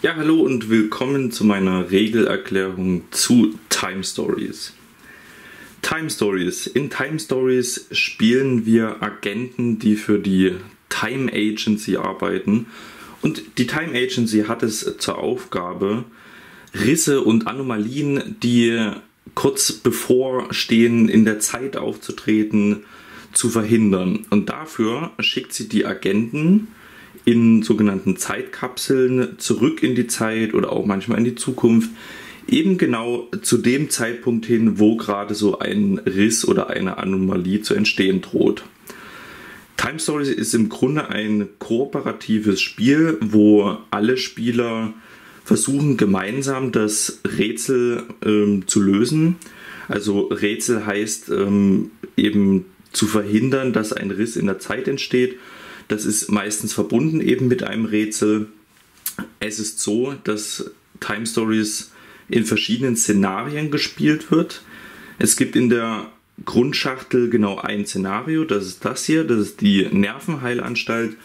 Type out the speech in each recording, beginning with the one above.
Ja, hallo und willkommen zu meiner Regelerklärung zu Time Stories. Time Stories. In Time Stories spielen wir Agenten, die für die Time Agency arbeiten. Und die Time Agency hat es zur Aufgabe, Risse und Anomalien, die kurz bevorstehen, in der Zeit aufzutreten, zu verhindern. Und dafür schickt sie die Agenten in sogenannten Zeitkapseln zurück in die Zeit oder auch manchmal in die Zukunft, eben genau zu dem Zeitpunkt hin, wo gerade so ein Riss oder eine Anomalie zu entstehen droht. Time Stories ist im Grunde ein kooperatives Spiel, wo alle Spieler versuchen gemeinsam das Rätsel ähm, zu lösen. Also Rätsel heißt ähm, eben zu verhindern, dass ein Riss in der Zeit entsteht das ist meistens verbunden eben mit einem Rätsel. Es ist so, dass Time Stories in verschiedenen Szenarien gespielt wird. Es gibt in der Grundschachtel genau ein Szenario, das ist das hier, das ist die Nervenheilanstalt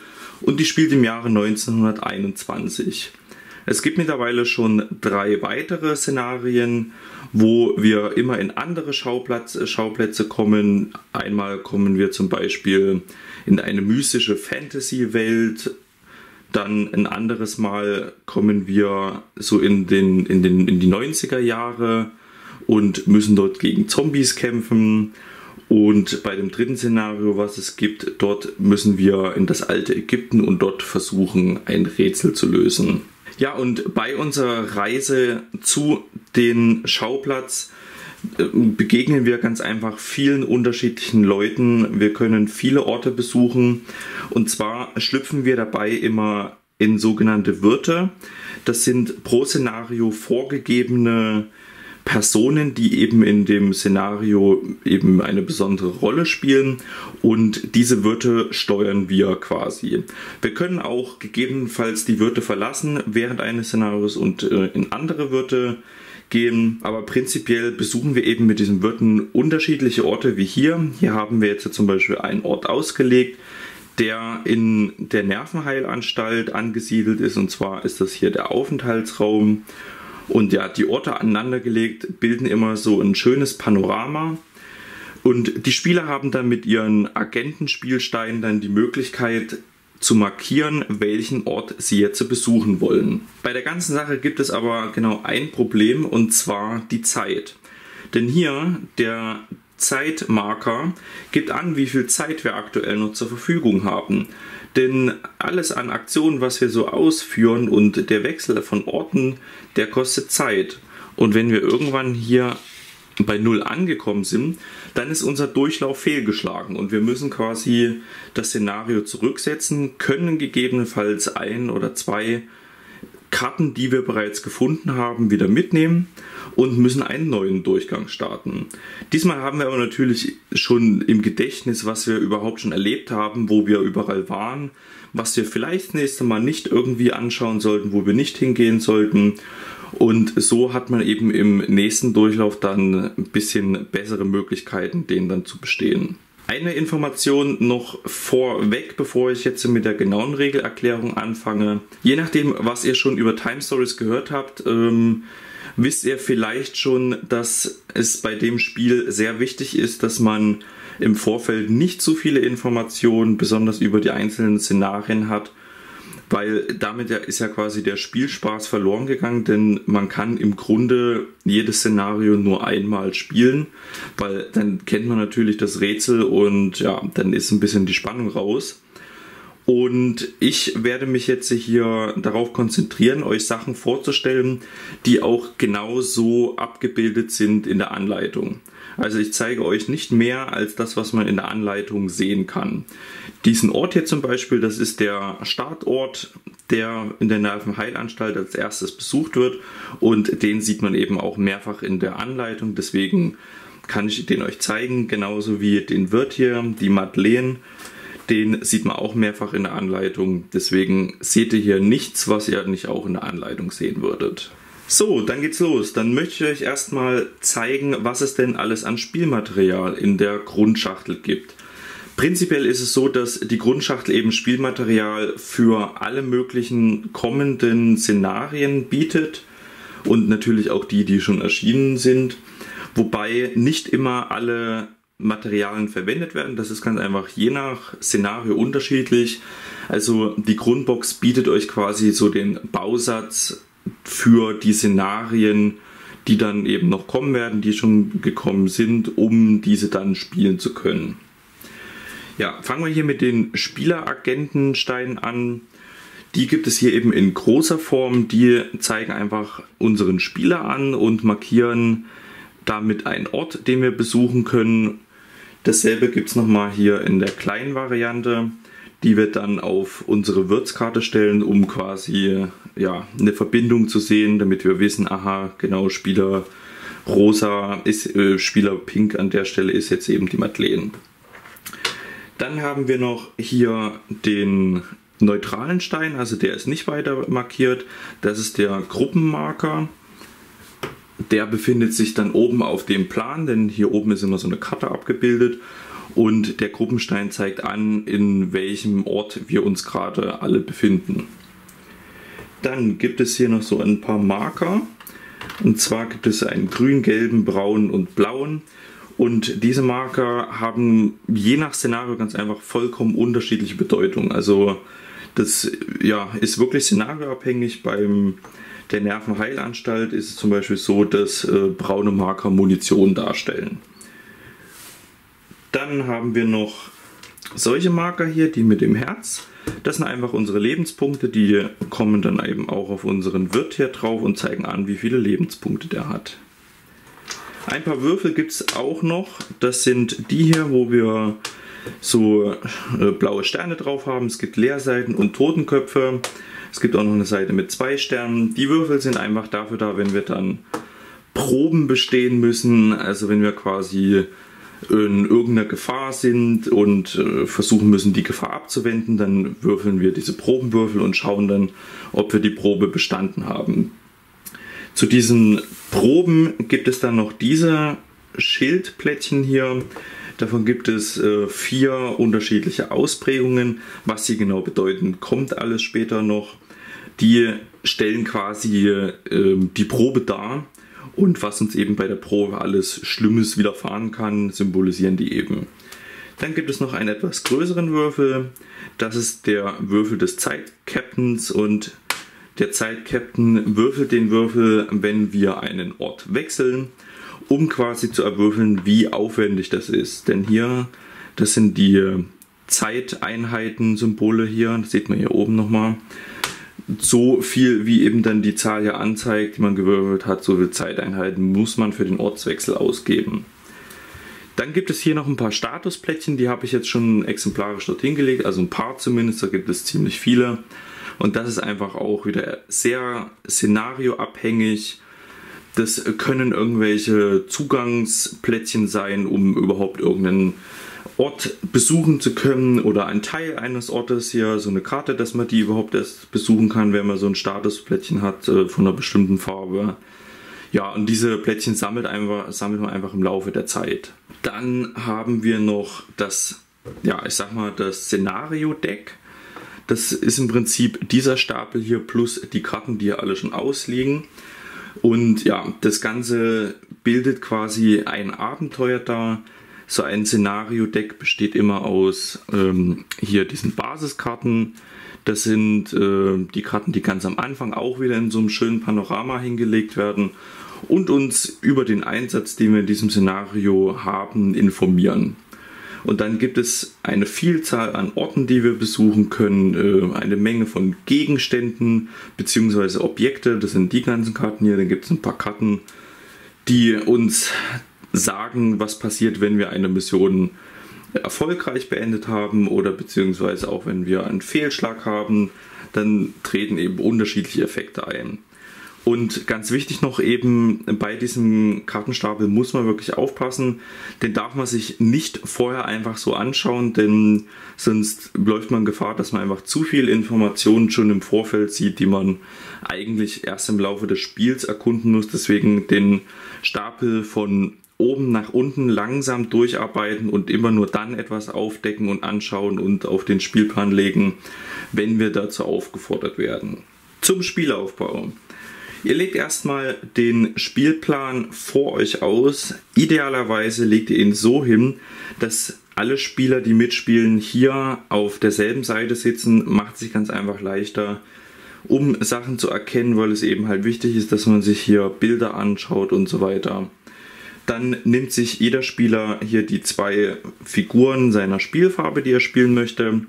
und die spielt im Jahre 1921. Es gibt mittlerweile schon drei weitere Szenarien, wo wir immer in andere Schauplatz, Schauplätze kommen. Einmal kommen wir zum Beispiel in eine mystische Fantasy-Welt. Dann ein anderes Mal kommen wir so in, den, in, den, in die 90er Jahre und müssen dort gegen Zombies kämpfen. Und bei dem dritten Szenario, was es gibt, dort müssen wir in das alte Ägypten und dort versuchen, ein Rätsel zu lösen. Ja, und bei unserer Reise zu den Schauplatz begegnen wir ganz einfach vielen unterschiedlichen Leuten. Wir können viele Orte besuchen und zwar schlüpfen wir dabei immer in sogenannte Wirte. Das sind pro Szenario vorgegebene Personen, die eben in dem Szenario eben eine besondere Rolle spielen und diese Wirte steuern wir quasi. Wir können auch gegebenenfalls die Wirte verlassen während eines Szenarios und äh, in andere Wirte gehen, aber prinzipiell besuchen wir eben mit diesen Wirten unterschiedliche Orte wie hier. Hier haben wir jetzt zum Beispiel einen Ort ausgelegt, der in der Nervenheilanstalt angesiedelt ist und zwar ist das hier der Aufenthaltsraum und ja, die Orte aneinandergelegt bilden immer so ein schönes Panorama. Und die Spieler haben dann mit ihren Agentenspielsteinen dann die Möglichkeit zu markieren, welchen Ort sie jetzt besuchen wollen. Bei der ganzen Sache gibt es aber genau ein Problem und zwar die Zeit. Denn hier der Zeitmarker gibt an, wie viel Zeit wir aktuell noch zur Verfügung haben. Denn alles an Aktionen, was wir so ausführen und der Wechsel von Orten, der kostet Zeit. Und wenn wir irgendwann hier bei Null angekommen sind, dann ist unser Durchlauf fehlgeschlagen und wir müssen quasi das Szenario zurücksetzen, können gegebenenfalls ein oder zwei Karten, die wir bereits gefunden haben, wieder mitnehmen und müssen einen neuen Durchgang starten. Diesmal haben wir aber natürlich schon im Gedächtnis, was wir überhaupt schon erlebt haben, wo wir überall waren, was wir vielleicht das nächste Mal nicht irgendwie anschauen sollten, wo wir nicht hingehen sollten. Und so hat man eben im nächsten Durchlauf dann ein bisschen bessere Möglichkeiten, den dann zu bestehen. Eine Information noch vorweg, bevor ich jetzt mit der genauen Regelerklärung anfange. Je nachdem, was ihr schon über Time Stories gehört habt, ähm, wisst ihr vielleicht schon, dass es bei dem Spiel sehr wichtig ist, dass man im Vorfeld nicht so viele Informationen, besonders über die einzelnen Szenarien hat, weil damit ist ja quasi der Spielspaß verloren gegangen, denn man kann im Grunde jedes Szenario nur einmal spielen, weil dann kennt man natürlich das Rätsel und ja, dann ist ein bisschen die Spannung raus. Und ich werde mich jetzt hier darauf konzentrieren, euch Sachen vorzustellen, die auch genau so abgebildet sind in der Anleitung. Also ich zeige euch nicht mehr als das, was man in der Anleitung sehen kann. Diesen Ort hier zum Beispiel, das ist der Startort, der in der Nervenheilanstalt als erstes besucht wird und den sieht man eben auch mehrfach in der Anleitung. Deswegen kann ich den euch zeigen, genauso wie den Wirt hier, die Madeleine den sieht man auch mehrfach in der Anleitung. Deswegen seht ihr hier nichts, was ihr nicht auch in der Anleitung sehen würdet. So, dann geht's los. Dann möchte ich euch erstmal zeigen, was es denn alles an Spielmaterial in der Grundschachtel gibt. Prinzipiell ist es so, dass die Grundschachtel eben Spielmaterial für alle möglichen kommenden Szenarien bietet und natürlich auch die, die schon erschienen sind. Wobei nicht immer alle Materialien verwendet werden. Das ist ganz einfach je nach Szenario unterschiedlich. Also die Grundbox bietet euch quasi so den Bausatz für die Szenarien, die dann eben noch kommen werden, die schon gekommen sind, um diese dann spielen zu können. Ja, fangen wir hier mit den Spieleragentensteinen an. Die gibt es hier eben in großer Form. Die zeigen einfach unseren Spieler an und markieren damit einen Ort, den wir besuchen können. Dasselbe gibt es nochmal hier in der kleinen Variante, die wir dann auf unsere Wirtskarte stellen, um quasi ja, eine Verbindung zu sehen, damit wir wissen, aha, genau, Spieler rosa ist, äh, Spieler pink an der Stelle ist jetzt eben die Madeleine. Dann haben wir noch hier den neutralen Stein, also der ist nicht weiter markiert. Das ist der Gruppenmarker. Der befindet sich dann oben auf dem Plan, denn hier oben ist immer so eine Karte abgebildet. Und der Gruppenstein zeigt an, in welchem Ort wir uns gerade alle befinden. Dann gibt es hier noch so ein paar Marker. Und zwar gibt es einen grün, gelben, braunen und blauen. Und diese Marker haben je nach Szenario ganz einfach vollkommen unterschiedliche Bedeutung. Also das ja, ist wirklich szenarioabhängig. Beim der Nervenheilanstalt ist es zum Beispiel so, dass äh, braune Marker Munition darstellen. Dann haben wir noch solche Marker hier, die mit dem Herz. Das sind einfach unsere Lebenspunkte, die kommen dann eben auch auf unseren Wirt hier drauf und zeigen an, wie viele Lebenspunkte der hat. Ein paar Würfel gibt es auch noch. Das sind die hier, wo wir so äh, blaue Sterne drauf haben. Es gibt Leerseiten und Totenköpfe. Es gibt auch noch eine Seite mit zwei Sternen. Die Würfel sind einfach dafür da, wenn wir dann Proben bestehen müssen. Also wenn wir quasi in irgendeiner Gefahr sind und äh, versuchen müssen, die Gefahr abzuwenden, dann würfeln wir diese Probenwürfel und schauen dann, ob wir die Probe bestanden haben. Zu diesen Proben gibt es dann noch diese Schildplättchen hier. Davon gibt es äh, vier unterschiedliche Ausprägungen. Was sie genau bedeuten, kommt alles später noch. Die stellen quasi äh, die Probe dar und was uns eben bei der Probe alles Schlimmes widerfahren kann, symbolisieren die eben. Dann gibt es noch einen etwas größeren Würfel. Das ist der Würfel des Zeit-Captains und der Zeit-Captain würfelt den Würfel, wenn wir einen Ort wechseln, um quasi zu erwürfeln, wie aufwendig das ist. Denn hier, das sind die Zeiteinheiten-Symbole hier, das sieht man hier oben nochmal. So viel, wie eben dann die Zahl hier anzeigt, die man gewürfelt hat, so viele Zeiteinheiten muss man für den Ortswechsel ausgeben. Dann gibt es hier noch ein paar Statusplättchen, die habe ich jetzt schon exemplarisch dorthin gelegt, also ein paar zumindest, da gibt es ziemlich viele. Und das ist einfach auch wieder sehr szenarioabhängig. Das können irgendwelche Zugangsplättchen sein, um überhaupt irgendeinen Ort besuchen zu können oder ein Teil eines Ortes hier, so eine Karte, dass man die überhaupt erst besuchen kann, wenn man so ein Statusplättchen hat äh, von einer bestimmten Farbe. Ja, und diese Plättchen sammelt, einfach, sammelt man einfach im Laufe der Zeit. Dann haben wir noch das, ja, ich sag mal, das Szenario-Deck. Das ist im Prinzip dieser Stapel hier plus die Karten, die hier alle schon ausliegen. Und ja, das Ganze bildet quasi ein Abenteuer da. So ein Szenario-Deck besteht immer aus ähm, hier diesen Basiskarten. Das sind äh, die Karten, die ganz am Anfang auch wieder in so einem schönen Panorama hingelegt werden und uns über den Einsatz, den wir in diesem Szenario haben, informieren. Und dann gibt es eine Vielzahl an Orten, die wir besuchen können, äh, eine Menge von Gegenständen bzw. Objekte. Das sind die ganzen Karten hier. Dann gibt es ein paar Karten, die uns sagen, was passiert, wenn wir eine Mission erfolgreich beendet haben oder beziehungsweise auch wenn wir einen Fehlschlag haben, dann treten eben unterschiedliche Effekte ein. Und ganz wichtig noch eben, bei diesem Kartenstapel muss man wirklich aufpassen, den darf man sich nicht vorher einfach so anschauen, denn sonst läuft man Gefahr, dass man einfach zu viel Informationen schon im Vorfeld sieht, die man eigentlich erst im Laufe des Spiels erkunden muss. Deswegen den Stapel von oben nach unten langsam durcharbeiten und immer nur dann etwas aufdecken und anschauen und auf den Spielplan legen, wenn wir dazu aufgefordert werden. Zum Spielaufbau. Ihr legt erstmal den Spielplan vor euch aus. Idealerweise legt ihr ihn so hin, dass alle Spieler, die mitspielen, hier auf derselben Seite sitzen. Macht sich ganz einfach leichter, um Sachen zu erkennen, weil es eben halt wichtig ist, dass man sich hier Bilder anschaut und so weiter. Dann nimmt sich jeder Spieler hier die zwei Figuren seiner Spielfarbe, die er spielen möchte.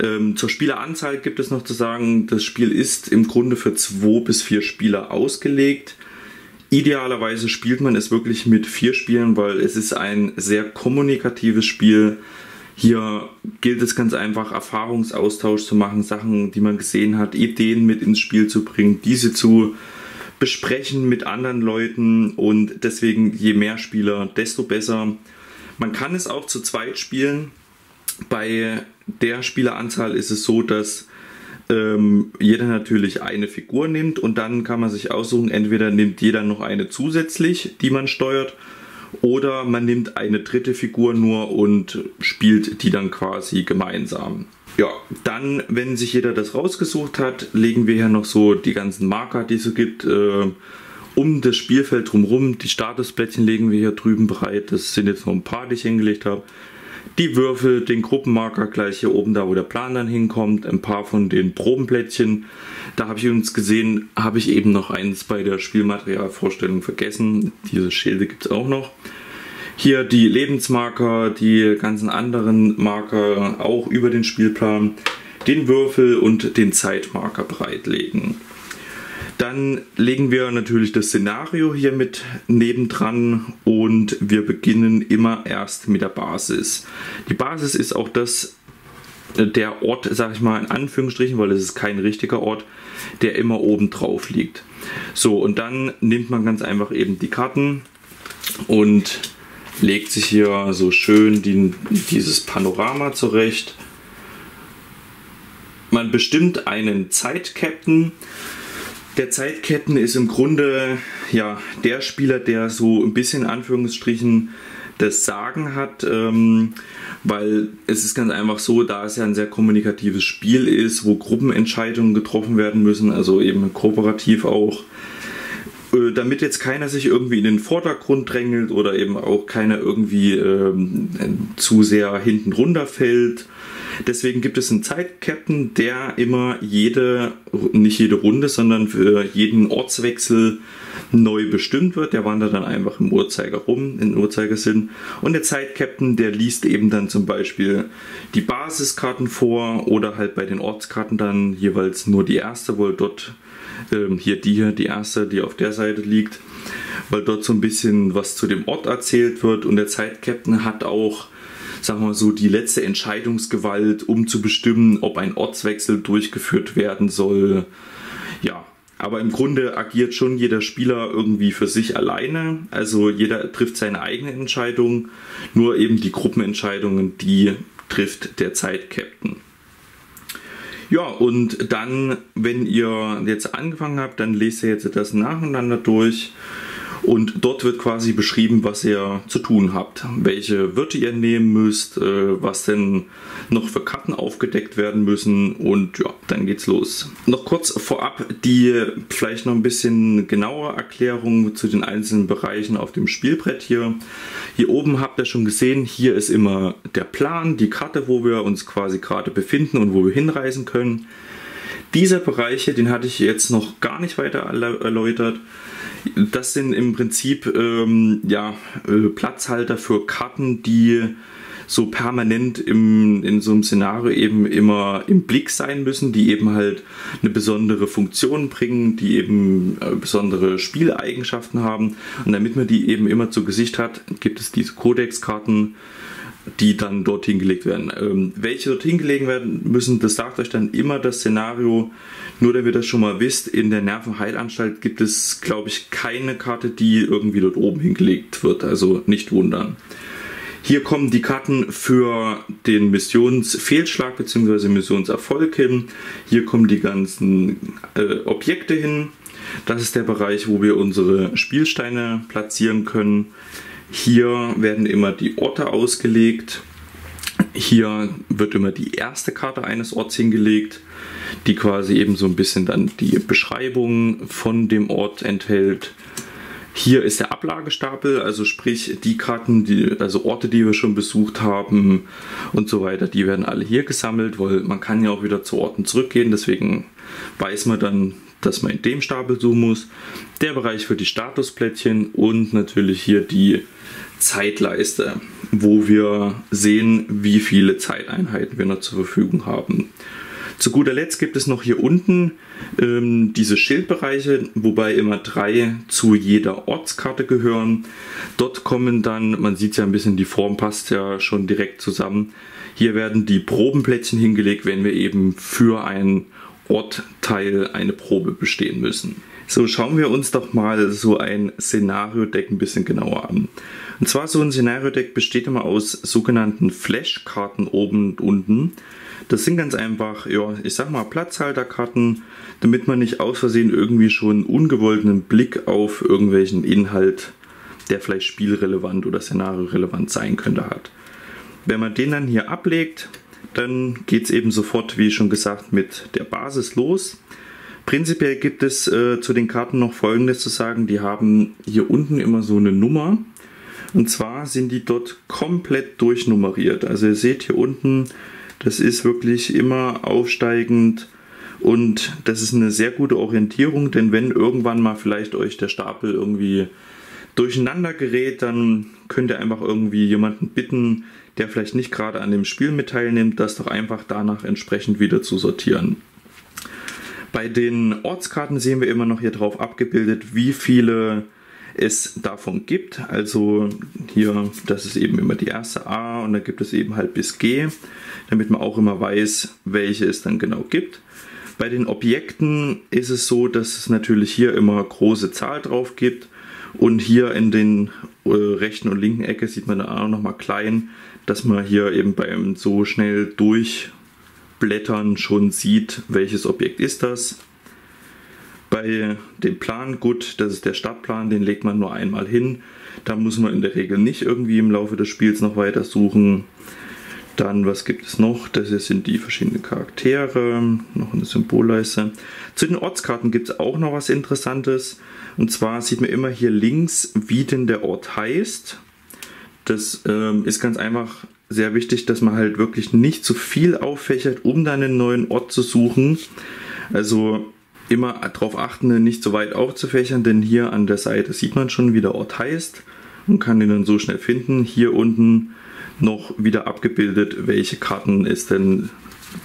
Ähm, zur Spieleranzahl gibt es noch zu sagen, das Spiel ist im Grunde für zwei bis vier Spieler ausgelegt. Idealerweise spielt man es wirklich mit vier Spielen, weil es ist ein sehr kommunikatives Spiel. Hier gilt es ganz einfach, Erfahrungsaustausch zu machen, Sachen, die man gesehen hat, Ideen mit ins Spiel zu bringen, diese zu besprechen mit anderen Leuten und deswegen je mehr Spieler, desto besser. Man kann es auch zu zweit spielen. Bei der Spieleranzahl ist es so, dass ähm, jeder natürlich eine Figur nimmt und dann kann man sich aussuchen, entweder nimmt jeder noch eine zusätzlich, die man steuert, oder man nimmt eine dritte Figur nur und spielt die dann quasi gemeinsam. Ja, dann, wenn sich jeder das rausgesucht hat, legen wir hier noch so die ganzen Marker, die es so gibt, äh, um das Spielfeld drumherum. Die Statusplättchen legen wir hier drüben bereit. Das sind jetzt noch ein paar, die ich hingelegt habe die Würfel, den Gruppenmarker gleich hier oben da, wo der Plan dann hinkommt, ein paar von den Probenplättchen. Da habe ich uns gesehen, habe ich eben noch eins bei der Spielmaterialvorstellung vergessen. Diese Schilde gibt es auch noch. Hier die Lebensmarker, die ganzen anderen Marker auch über den Spielplan, den Würfel und den Zeitmarker bereitlegen. Dann legen wir natürlich das Szenario hier mit nebendran und wir beginnen immer erst mit der Basis. Die Basis ist auch das, äh, der Ort, sag ich mal in Anführungsstrichen, weil es ist kein richtiger Ort, der immer oben drauf liegt. So, und dann nimmt man ganz einfach eben die Karten und legt sich hier so schön die, dieses Panorama zurecht. Man bestimmt einen Zeitcaptain der Zeitketten ist im Grunde ja der Spieler, der so ein bisschen in Anführungsstrichen das Sagen hat, ähm, weil es ist ganz einfach so, da es ja ein sehr kommunikatives Spiel ist, wo Gruppenentscheidungen getroffen werden müssen, also eben kooperativ auch, äh, damit jetzt keiner sich irgendwie in den Vordergrund drängelt oder eben auch keiner irgendwie ähm, zu sehr hinten runterfällt Deswegen gibt es einen Zeitcaptain, der immer jede, nicht jede Runde, sondern für jeden Ortswechsel neu bestimmt wird. Der wandert dann einfach im Uhrzeiger rum, in Uhrzeigersinn. Und der Zeitcaptain, der liest eben dann zum Beispiel die Basiskarten vor oder halt bei den Ortskarten dann jeweils nur die erste, weil dort ähm, hier die hier, die erste, die auf der Seite liegt, weil dort so ein bisschen was zu dem Ort erzählt wird und der Zeitcaptain hat auch sagen wir mal so, die letzte Entscheidungsgewalt, um zu bestimmen, ob ein Ortswechsel durchgeführt werden soll. Ja, aber im Grunde agiert schon jeder Spieler irgendwie für sich alleine. Also jeder trifft seine eigene Entscheidung. Nur eben die Gruppenentscheidungen, die trifft der Zeit-Captain. Ja, und dann, wenn ihr jetzt angefangen habt, dann lest ihr jetzt das nacheinander durch. Und dort wird quasi beschrieben, was ihr zu tun habt, welche Wörter ihr nehmen müsst, äh, was denn noch für Karten aufgedeckt werden müssen und ja, dann geht's los. Noch kurz vorab die vielleicht noch ein bisschen genauere Erklärung zu den einzelnen Bereichen auf dem Spielbrett hier. Hier oben habt ihr schon gesehen, hier ist immer der Plan, die Karte, wo wir uns quasi gerade befinden und wo wir hinreisen können. Diese Bereiche, den hatte ich jetzt noch gar nicht weiter erläutert. Das sind im Prinzip ähm, ja, äh, Platzhalter für Karten, die so permanent im, in so einem Szenario eben immer im Blick sein müssen, die eben halt eine besondere Funktion bringen, die eben äh, besondere Spieleigenschaften haben. Und damit man die eben immer zu Gesicht hat, gibt es diese Codex-Karten, die dann dorthin gelegt werden. Ähm, welche dorthin gelegen werden müssen, das sagt euch dann immer das Szenario. Nur damit ihr das schon mal wisst, in der Nervenheilanstalt gibt es, glaube ich, keine Karte, die irgendwie dort oben hingelegt wird. Also nicht wundern. Hier kommen die Karten für den Missionsfehlschlag bzw. Missionserfolg hin. Hier kommen die ganzen äh, Objekte hin. Das ist der Bereich, wo wir unsere Spielsteine platzieren können. Hier werden immer die Orte ausgelegt. Hier wird immer die erste Karte eines Orts hingelegt, die quasi eben so ein bisschen dann die Beschreibung von dem Ort enthält. Hier ist der Ablagestapel, also sprich die Karten, die, also Orte, die wir schon besucht haben und so weiter, die werden alle hier gesammelt, weil man kann ja auch wieder zu Orten zurückgehen, deswegen weiß man dann, dass man in dem Stapel suchen muss. Der Bereich für die Statusplättchen und natürlich hier die Zeitleiste, wo wir sehen, wie viele Zeiteinheiten wir noch zur Verfügung haben. Zu guter Letzt gibt es noch hier unten ähm, diese Schildbereiche, wobei immer drei zu jeder Ortskarte gehören. Dort kommen dann, man sieht ja ein bisschen, die Form passt ja schon direkt zusammen. Hier werden die Probenplättchen hingelegt, wenn wir eben für einen Ortteil eine Probe bestehen müssen. So, schauen wir uns doch mal so ein Szenario-Deck ein bisschen genauer an. Und zwar so ein Szenario-Deck besteht immer aus sogenannten Flashkarten oben und unten. Das sind ganz einfach, ja, ich sag mal Platzhalterkarten, damit man nicht aus Versehen irgendwie schon ungewollten Blick auf irgendwelchen Inhalt, der vielleicht spielrelevant oder szenariorelevant sein könnte, hat. Wenn man den dann hier ablegt, dann geht es eben sofort, wie schon gesagt, mit der Basis los. Prinzipiell gibt es äh, zu den Karten noch Folgendes zu sagen. Die haben hier unten immer so eine Nummer. Und zwar sind die dort komplett durchnummeriert. Also ihr seht hier unten das ist wirklich immer aufsteigend und das ist eine sehr gute Orientierung, denn wenn irgendwann mal vielleicht euch der Stapel irgendwie durcheinander gerät, dann könnt ihr einfach irgendwie jemanden bitten, der vielleicht nicht gerade an dem Spiel mit teilnimmt, das doch einfach danach entsprechend wieder zu sortieren. Bei den Ortskarten sehen wir immer noch hier drauf abgebildet, wie viele es davon gibt. Also hier, das ist eben immer die erste A und dann gibt es eben halt bis G, damit man auch immer weiß, welche es dann genau gibt. Bei den Objekten ist es so, dass es natürlich hier immer große Zahl drauf gibt und hier in den äh, rechten und linken Ecke sieht man dann auch nochmal klein, dass man hier eben beim so schnell durchblättern schon sieht, welches Objekt ist das. Bei dem Plan, gut, das ist der Stadtplan, den legt man nur einmal hin. Da muss man in der Regel nicht irgendwie im Laufe des Spiels noch weiter suchen. Dann, was gibt es noch? Das hier sind die verschiedenen Charaktere, noch eine Symbolleiste. Zu den Ortskarten gibt es auch noch was Interessantes. Und zwar sieht man immer hier links, wie denn der Ort heißt. Das ähm, ist ganz einfach sehr wichtig, dass man halt wirklich nicht zu viel auffächert, um dann einen neuen Ort zu suchen. Also immer darauf achten, nicht so weit aufzufächern, denn hier an der Seite sieht man schon, wie der Ort heißt und kann den dann so schnell finden. Hier unten noch wieder abgebildet, welche Karten es denn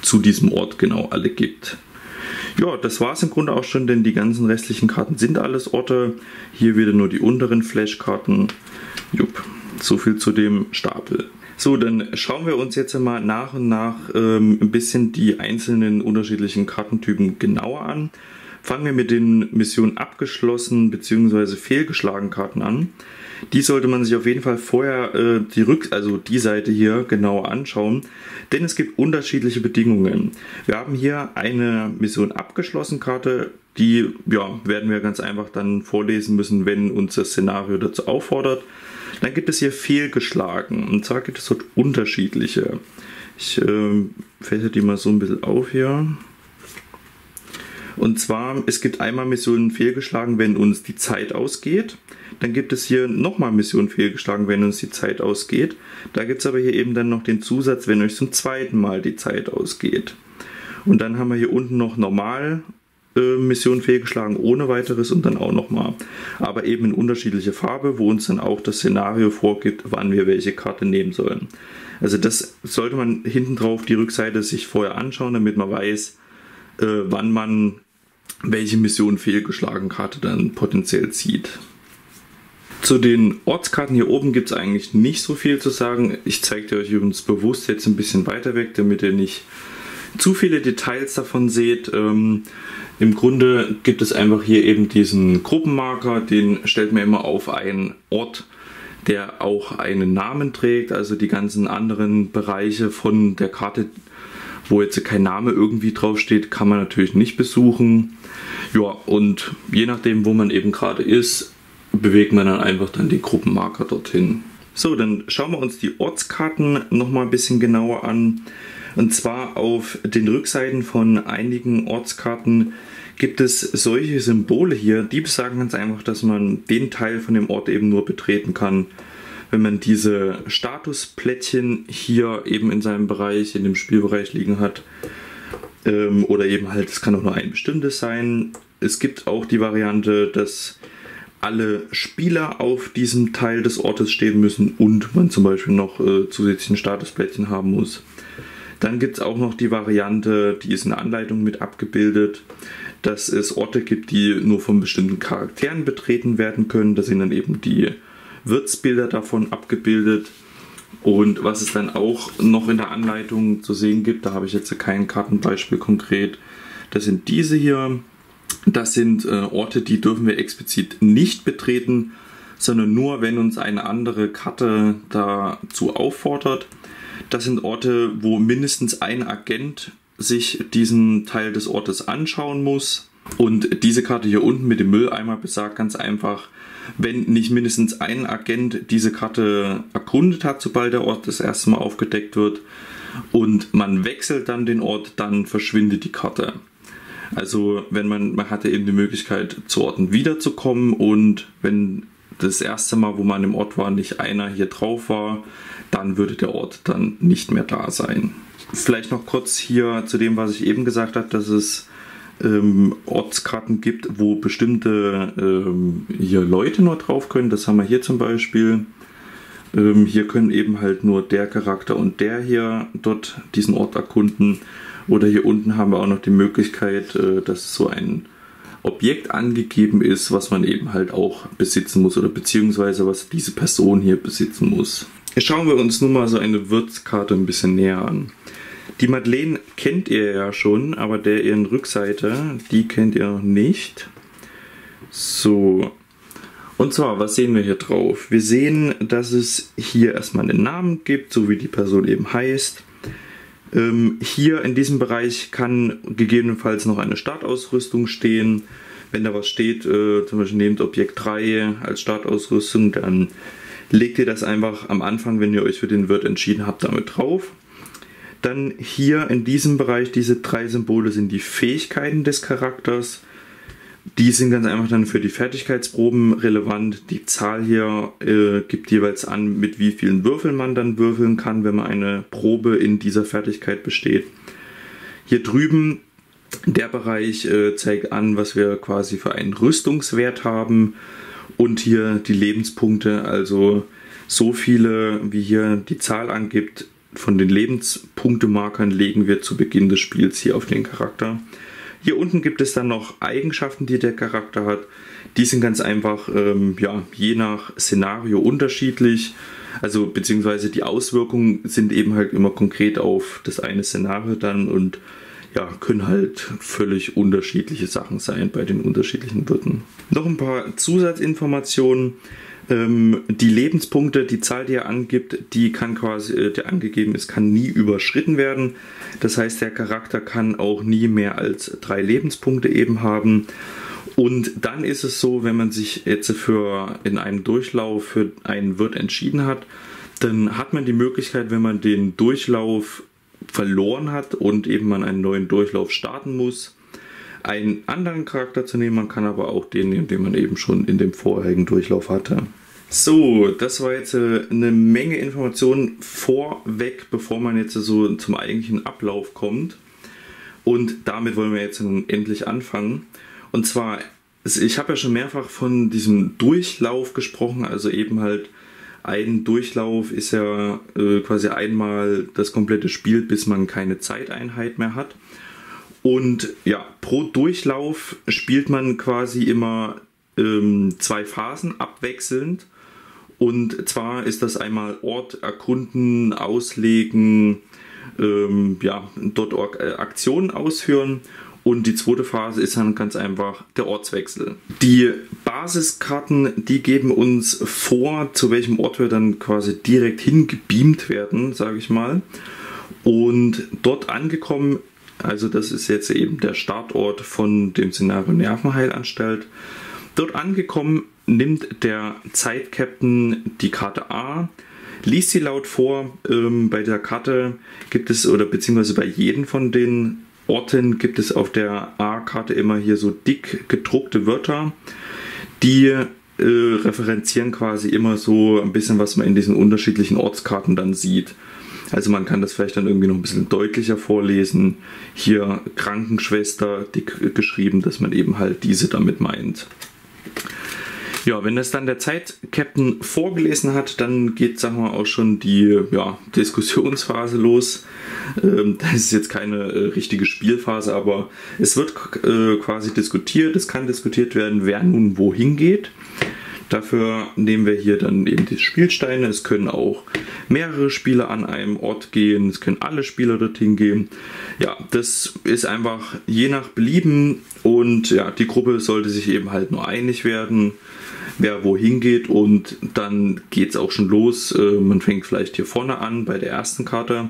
zu diesem Ort genau alle gibt. Ja, das war es im Grunde auch schon, denn die ganzen restlichen Karten sind alles Orte. Hier wieder nur die unteren Flashkarten. Jupp, so viel zu dem Stapel. So, dann schauen wir uns jetzt mal nach und nach ähm, ein bisschen die einzelnen unterschiedlichen Kartentypen genauer an. Fangen wir mit den Missionen abgeschlossen bzw. fehlgeschlagen Karten an. Die sollte man sich auf jeden Fall vorher äh, die Rück also die Seite hier genauer anschauen, denn es gibt unterschiedliche Bedingungen. Wir haben hier eine Mission abgeschlossen Karte, die ja, werden wir ganz einfach dann vorlesen müssen, wenn uns das Szenario dazu auffordert. Dann gibt es hier fehlgeschlagen. Und zwar gibt es dort unterschiedliche. Ich äh, fächer die mal so ein bisschen auf hier. Und zwar, es gibt einmal Missionen fehlgeschlagen, wenn uns die Zeit ausgeht. Dann gibt es hier nochmal Missionen fehlgeschlagen, wenn uns die Zeit ausgeht. Da gibt es aber hier eben dann noch den Zusatz, wenn euch zum zweiten Mal die Zeit ausgeht. Und dann haben wir hier unten noch normal Mission fehlgeschlagen ohne weiteres und dann auch nochmal. Aber eben in unterschiedlicher Farbe, wo uns dann auch das Szenario vorgibt, wann wir welche Karte nehmen sollen. Also das sollte man hinten drauf die Rückseite sich vorher anschauen, damit man weiß, äh, wann man welche Mission fehlgeschlagen Karte dann potenziell zieht. Zu den Ortskarten hier oben gibt es eigentlich nicht so viel zu sagen. Ich zeige dir euch übrigens bewusst jetzt ein bisschen weiter weg, damit ihr nicht zu viele Details davon seht. Ähm, Im Grunde gibt es einfach hier eben diesen Gruppenmarker, den stellt man immer auf einen Ort, der auch einen Namen trägt. Also die ganzen anderen Bereiche von der Karte, wo jetzt kein Name irgendwie draufsteht, kann man natürlich nicht besuchen. Ja, und je nachdem, wo man eben gerade ist, bewegt man dann einfach dann die Gruppenmarker dorthin. So, dann schauen wir uns die Ortskarten nochmal ein bisschen genauer an. Und zwar auf den Rückseiten von einigen Ortskarten gibt es solche Symbole hier, die besagen ganz einfach, dass man den Teil von dem Ort eben nur betreten kann, wenn man diese Statusplättchen hier eben in seinem Bereich, in dem Spielbereich liegen hat. Ähm, oder eben halt, es kann auch nur ein bestimmtes sein. Es gibt auch die Variante, dass alle Spieler auf diesem Teil des Ortes stehen müssen und man zum Beispiel noch äh, zusätzlichen Statusplättchen haben muss. Dann gibt es auch noch die Variante, die ist in der Anleitung mit abgebildet, dass es Orte gibt, die nur von bestimmten Charakteren betreten werden können. Da sind dann eben die Wirtsbilder davon abgebildet. Und was es dann auch noch in der Anleitung zu sehen gibt, da habe ich jetzt kein Kartenbeispiel konkret, das sind diese hier. Das sind äh, Orte, die dürfen wir explizit nicht betreten, sondern nur, wenn uns eine andere Karte dazu auffordert. Das sind Orte, wo mindestens ein Agent sich diesen Teil des Ortes anschauen muss. Und diese Karte hier unten mit dem Mülleimer besagt ganz einfach, wenn nicht mindestens ein Agent diese Karte erkundet hat, sobald der Ort das erste Mal aufgedeckt wird und man wechselt dann den Ort, dann verschwindet die Karte. Also wenn man, man hatte eben die Möglichkeit zu Orten wiederzukommen und wenn das erste Mal, wo man im Ort war, nicht einer hier drauf war, dann würde der Ort dann nicht mehr da sein. Vielleicht noch kurz hier zu dem, was ich eben gesagt habe, dass es ähm, Ortskarten gibt, wo bestimmte ähm, hier Leute nur drauf können. Das haben wir hier zum Beispiel. Ähm, hier können eben halt nur der Charakter und der hier dort diesen Ort erkunden. Oder hier unten haben wir auch noch die Möglichkeit, äh, dass so ein Objekt angegeben ist, was man eben halt auch besitzen muss oder beziehungsweise was diese Person hier besitzen muss. Schauen wir uns nun mal so eine Wirtskarte ein bisschen näher an. Die Madeleine kennt ihr ja schon, aber der ihren Rückseite, die kennt ihr noch nicht. So. Und zwar, was sehen wir hier drauf? Wir sehen, dass es hier erstmal einen Namen gibt, so wie die Person eben heißt. Ähm, hier in diesem Bereich kann gegebenenfalls noch eine Startausrüstung stehen. Wenn da was steht, äh, zum Beispiel nehmt Objekt 3 als Startausrüstung, dann legt ihr das einfach am Anfang, wenn ihr euch für den Wirt entschieden habt, damit drauf. Dann hier in diesem Bereich, diese drei Symbole sind die Fähigkeiten des Charakters. Die sind ganz einfach dann für die Fertigkeitsproben relevant. Die Zahl hier äh, gibt jeweils an, mit wie vielen Würfeln man dann würfeln kann, wenn man eine Probe in dieser Fertigkeit besteht. Hier drüben der Bereich äh, zeigt an, was wir quasi für einen Rüstungswert haben. Und hier die Lebenspunkte, also so viele, wie hier die Zahl angibt, von den Lebenspunktemarkern legen wir zu Beginn des Spiels hier auf den Charakter. Hier unten gibt es dann noch Eigenschaften, die der Charakter hat. Die sind ganz einfach, ähm, ja, je nach Szenario unterschiedlich. Also beziehungsweise die Auswirkungen sind eben halt immer konkret auf das eine Szenario dann und ja, können halt völlig unterschiedliche Sachen sein bei den unterschiedlichen Wirten. Noch ein paar Zusatzinformationen. Ähm, die Lebenspunkte, die Zahl, die er angibt, die kann quasi, äh, der angegeben ist, kann nie überschritten werden. Das heißt, der Charakter kann auch nie mehr als drei Lebenspunkte eben haben. Und dann ist es so, wenn man sich jetzt für in einem Durchlauf für einen Wirt entschieden hat, dann hat man die Möglichkeit, wenn man den Durchlauf verloren hat und eben man einen neuen Durchlauf starten muss, einen anderen Charakter zu nehmen. Man kann aber auch den nehmen, den man eben schon in dem vorherigen Durchlauf hatte. So, das war jetzt äh, eine Menge Informationen vorweg, bevor man jetzt so zum eigentlichen Ablauf kommt. Und damit wollen wir jetzt nun endlich anfangen. Und zwar, ich habe ja schon mehrfach von diesem Durchlauf gesprochen, also eben halt ein Durchlauf ist ja äh, quasi einmal das komplette Spiel, bis man keine Zeiteinheit mehr hat. Und ja, pro Durchlauf spielt man quasi immer ähm, zwei Phasen abwechselnd. Und zwar ist das einmal Ort erkunden, auslegen, ähm, ja, dort äh, Aktionen ausführen. Und die zweite Phase ist dann ganz einfach der Ortswechsel. Die Basiskarten, die geben uns vor, zu welchem Ort wir dann quasi direkt hingebeamt werden, sage ich mal. Und dort angekommen also das ist jetzt eben der Startort von dem Szenario Nervenheilanstalt. Dort angekommen nimmt der Zeit-Captain die Karte A, liest sie laut vor. Ähm, bei der Karte gibt es, oder beziehungsweise bei jedem von den Orten gibt es auf der A-Karte immer hier so dick gedruckte Wörter, die äh, referenzieren quasi immer so ein bisschen, was man in diesen unterschiedlichen Ortskarten dann sieht. Also man kann das vielleicht dann irgendwie noch ein bisschen deutlicher vorlesen. Hier Krankenschwester dick geschrieben, dass man eben halt diese damit meint. Ja, wenn das dann der Zeit-Captain vorgelesen hat, dann geht, sagen wir auch schon die ja, Diskussionsphase los. Ähm, das ist jetzt keine äh, richtige Spielphase, aber es wird äh, quasi diskutiert, es kann diskutiert werden, wer nun wohin geht. Dafür nehmen wir hier dann eben die Spielsteine. Es können auch mehrere Spieler an einem Ort gehen, es können alle Spieler dorthin gehen. Ja, das ist einfach je nach Belieben und ja, die Gruppe sollte sich eben halt nur einig werden wer wohin geht und dann geht es auch schon los. Äh, man fängt vielleicht hier vorne an bei der ersten Karte.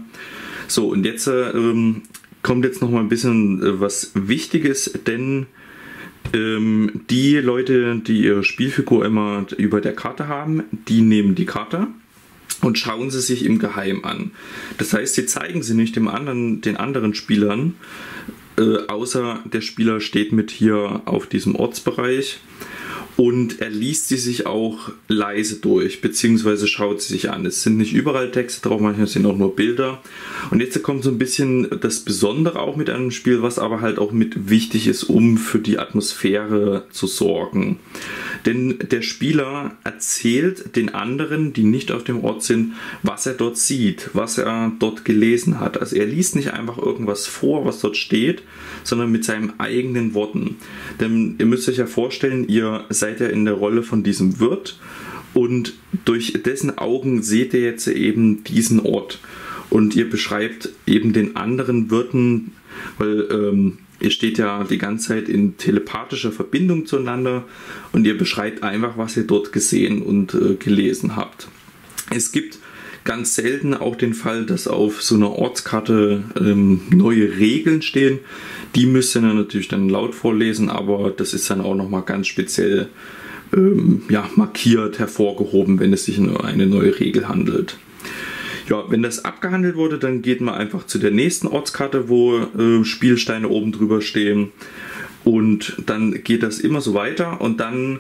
So, und jetzt ähm, kommt jetzt noch mal ein bisschen äh, was Wichtiges, denn ähm, die Leute, die ihre Spielfigur immer über der Karte haben, die nehmen die Karte und schauen sie sich im Geheim an. Das heißt, sie zeigen sie nicht dem anderen, den anderen Spielern, äh, außer der Spieler steht mit hier auf diesem Ortsbereich und er liest sie sich auch leise durch, beziehungsweise schaut sie sich an. Es sind nicht überall Texte drauf, manchmal sind auch nur Bilder. Und jetzt kommt so ein bisschen das Besondere auch mit einem Spiel, was aber halt auch mit wichtig ist, um für die Atmosphäre zu sorgen. Denn der Spieler erzählt den anderen, die nicht auf dem Ort sind, was er dort sieht, was er dort gelesen hat. Also er liest nicht einfach irgendwas vor, was dort steht, sondern mit seinen eigenen Worten. Denn ihr müsst euch ja vorstellen, ihr seid ja in der Rolle von diesem Wirt und durch dessen Augen seht ihr jetzt eben diesen Ort. Und ihr beschreibt eben den anderen Wirten, weil ähm, ihr steht ja die ganze Zeit in telepathischer Verbindung zueinander und ihr beschreibt einfach, was ihr dort gesehen und äh, gelesen habt. Es gibt ganz selten auch den Fall, dass auf so einer Ortskarte ähm, neue Regeln stehen. Die müsst ihr dann natürlich dann laut vorlesen, aber das ist dann auch nochmal ganz speziell ähm, ja, markiert, hervorgehoben, wenn es sich um eine neue Regel handelt. Ja, wenn das abgehandelt wurde, dann geht man einfach zu der nächsten Ortskarte, wo äh, Spielsteine oben drüber stehen. Und dann geht das immer so weiter und dann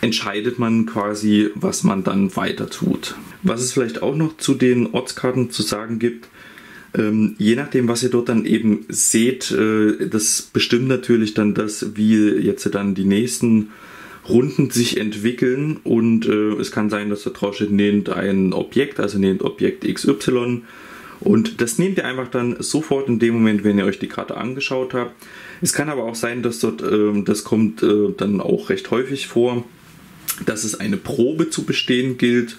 entscheidet man quasi, was man dann weiter tut. Was es vielleicht auch noch zu den Ortskarten zu sagen gibt, ähm, je nachdem, was ihr dort dann eben seht, äh, das bestimmt natürlich dann das, wie jetzt dann die nächsten Runden sich entwickeln und äh, es kann sein, dass da drauf steht, nehmt ein Objekt, also nehmt Objekt XY und das nehmt ihr einfach dann sofort in dem Moment, wenn ihr euch die Karte angeschaut habt. Es kann aber auch sein, dass dort, äh, das kommt äh, dann auch recht häufig vor, dass es eine Probe zu bestehen gilt.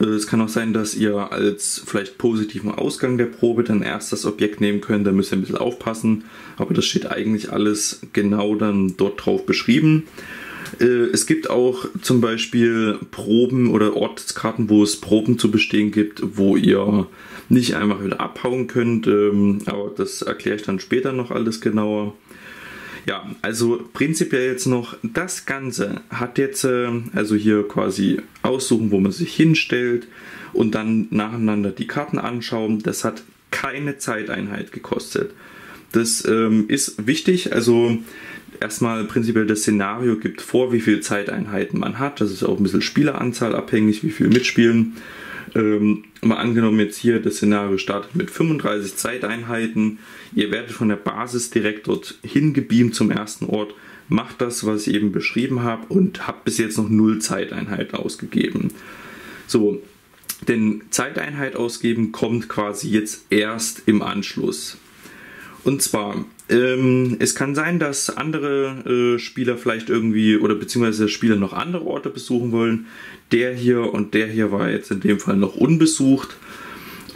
Äh, es kann auch sein, dass ihr als vielleicht positiven Ausgang der Probe dann erst das Objekt nehmen könnt. Da müsst ihr ein bisschen aufpassen. Aber das steht eigentlich alles genau dann dort drauf beschrieben. Äh, es gibt auch zum Beispiel Proben oder Ortskarten, wo es Proben zu bestehen gibt, wo ihr nicht einfach wieder abhauen könnt. Ähm, aber das erkläre ich dann später noch alles genauer. Ja, also prinzipiell jetzt noch, das Ganze hat jetzt, äh, also hier quasi aussuchen, wo man sich hinstellt und dann nacheinander die Karten anschauen. Das hat keine Zeiteinheit gekostet. Das ähm, ist wichtig, also erstmal prinzipiell das Szenario gibt vor, wie viele Zeiteinheiten man hat. Das ist auch ein bisschen Spieleranzahl abhängig, wie viel mitspielen. Ähm, mal angenommen jetzt hier das Szenario startet mit 35 Zeiteinheiten. Ihr werdet von der Basis direkt dort hingebeamt zum ersten Ort. Macht das, was ich eben beschrieben habe und habt bis jetzt noch null Zeiteinheiten ausgegeben. So, denn Zeiteinheit ausgeben kommt quasi jetzt erst im Anschluss. Und zwar, ähm, es kann sein, dass andere äh, Spieler vielleicht irgendwie oder beziehungsweise Spieler noch andere Orte besuchen wollen. Der hier und der hier war jetzt in dem Fall noch unbesucht.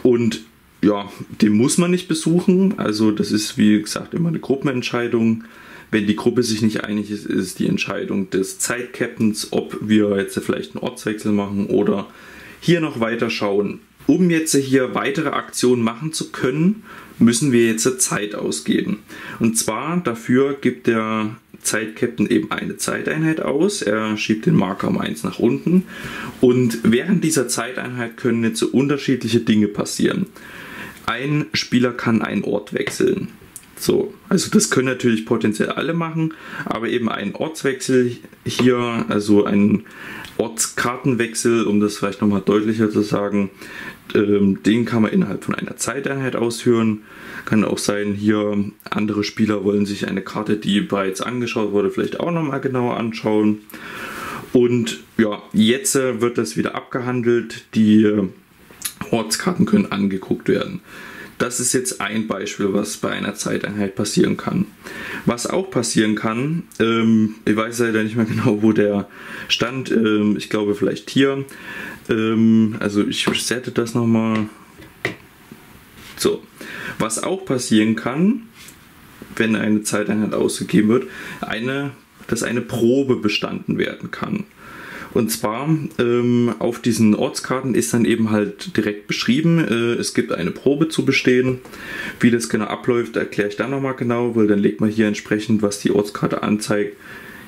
Und ja, den muss man nicht besuchen. Also das ist wie gesagt immer eine Gruppenentscheidung. Wenn die Gruppe sich nicht einig ist, ist die Entscheidung des Zeitcaptains, ob wir jetzt vielleicht einen Ortswechsel machen oder hier noch weiter schauen. Um jetzt hier weitere Aktionen machen zu können, müssen wir jetzt Zeit ausgeben. Und zwar dafür gibt der Zeit-Captain eben eine Zeiteinheit aus. Er schiebt den Marker um 1 nach unten. Und während dieser Zeiteinheit können jetzt so unterschiedliche Dinge passieren. Ein Spieler kann einen Ort wechseln. So, also das können natürlich potenziell alle machen, aber eben ein Ortswechsel hier, also ein Ortskartenwechsel, um das vielleicht nochmal deutlicher zu sagen, ähm, den kann man innerhalb von einer Zeiteinheit ausführen. Kann auch sein, hier andere Spieler wollen sich eine Karte, die bereits angeschaut wurde, vielleicht auch nochmal genauer anschauen. Und ja, jetzt wird das wieder abgehandelt. Die Ortskarten können angeguckt werden. Das ist jetzt ein Beispiel, was bei einer Zeiteinheit passieren kann. Was auch passieren kann, ähm, ich weiß leider nicht mehr genau, wo der stand, ähm, ich glaube vielleicht hier. Ähm, also ich sette das nochmal. So, was auch passieren kann, wenn eine Zeiteinheit ausgegeben wird, eine, dass eine Probe bestanden werden kann. Und zwar ähm, auf diesen Ortskarten ist dann eben halt direkt beschrieben, äh, es gibt eine Probe zu bestehen. Wie das genau abläuft, erkläre ich dann nochmal genau, weil dann legt man hier entsprechend, was die Ortskarte anzeigt,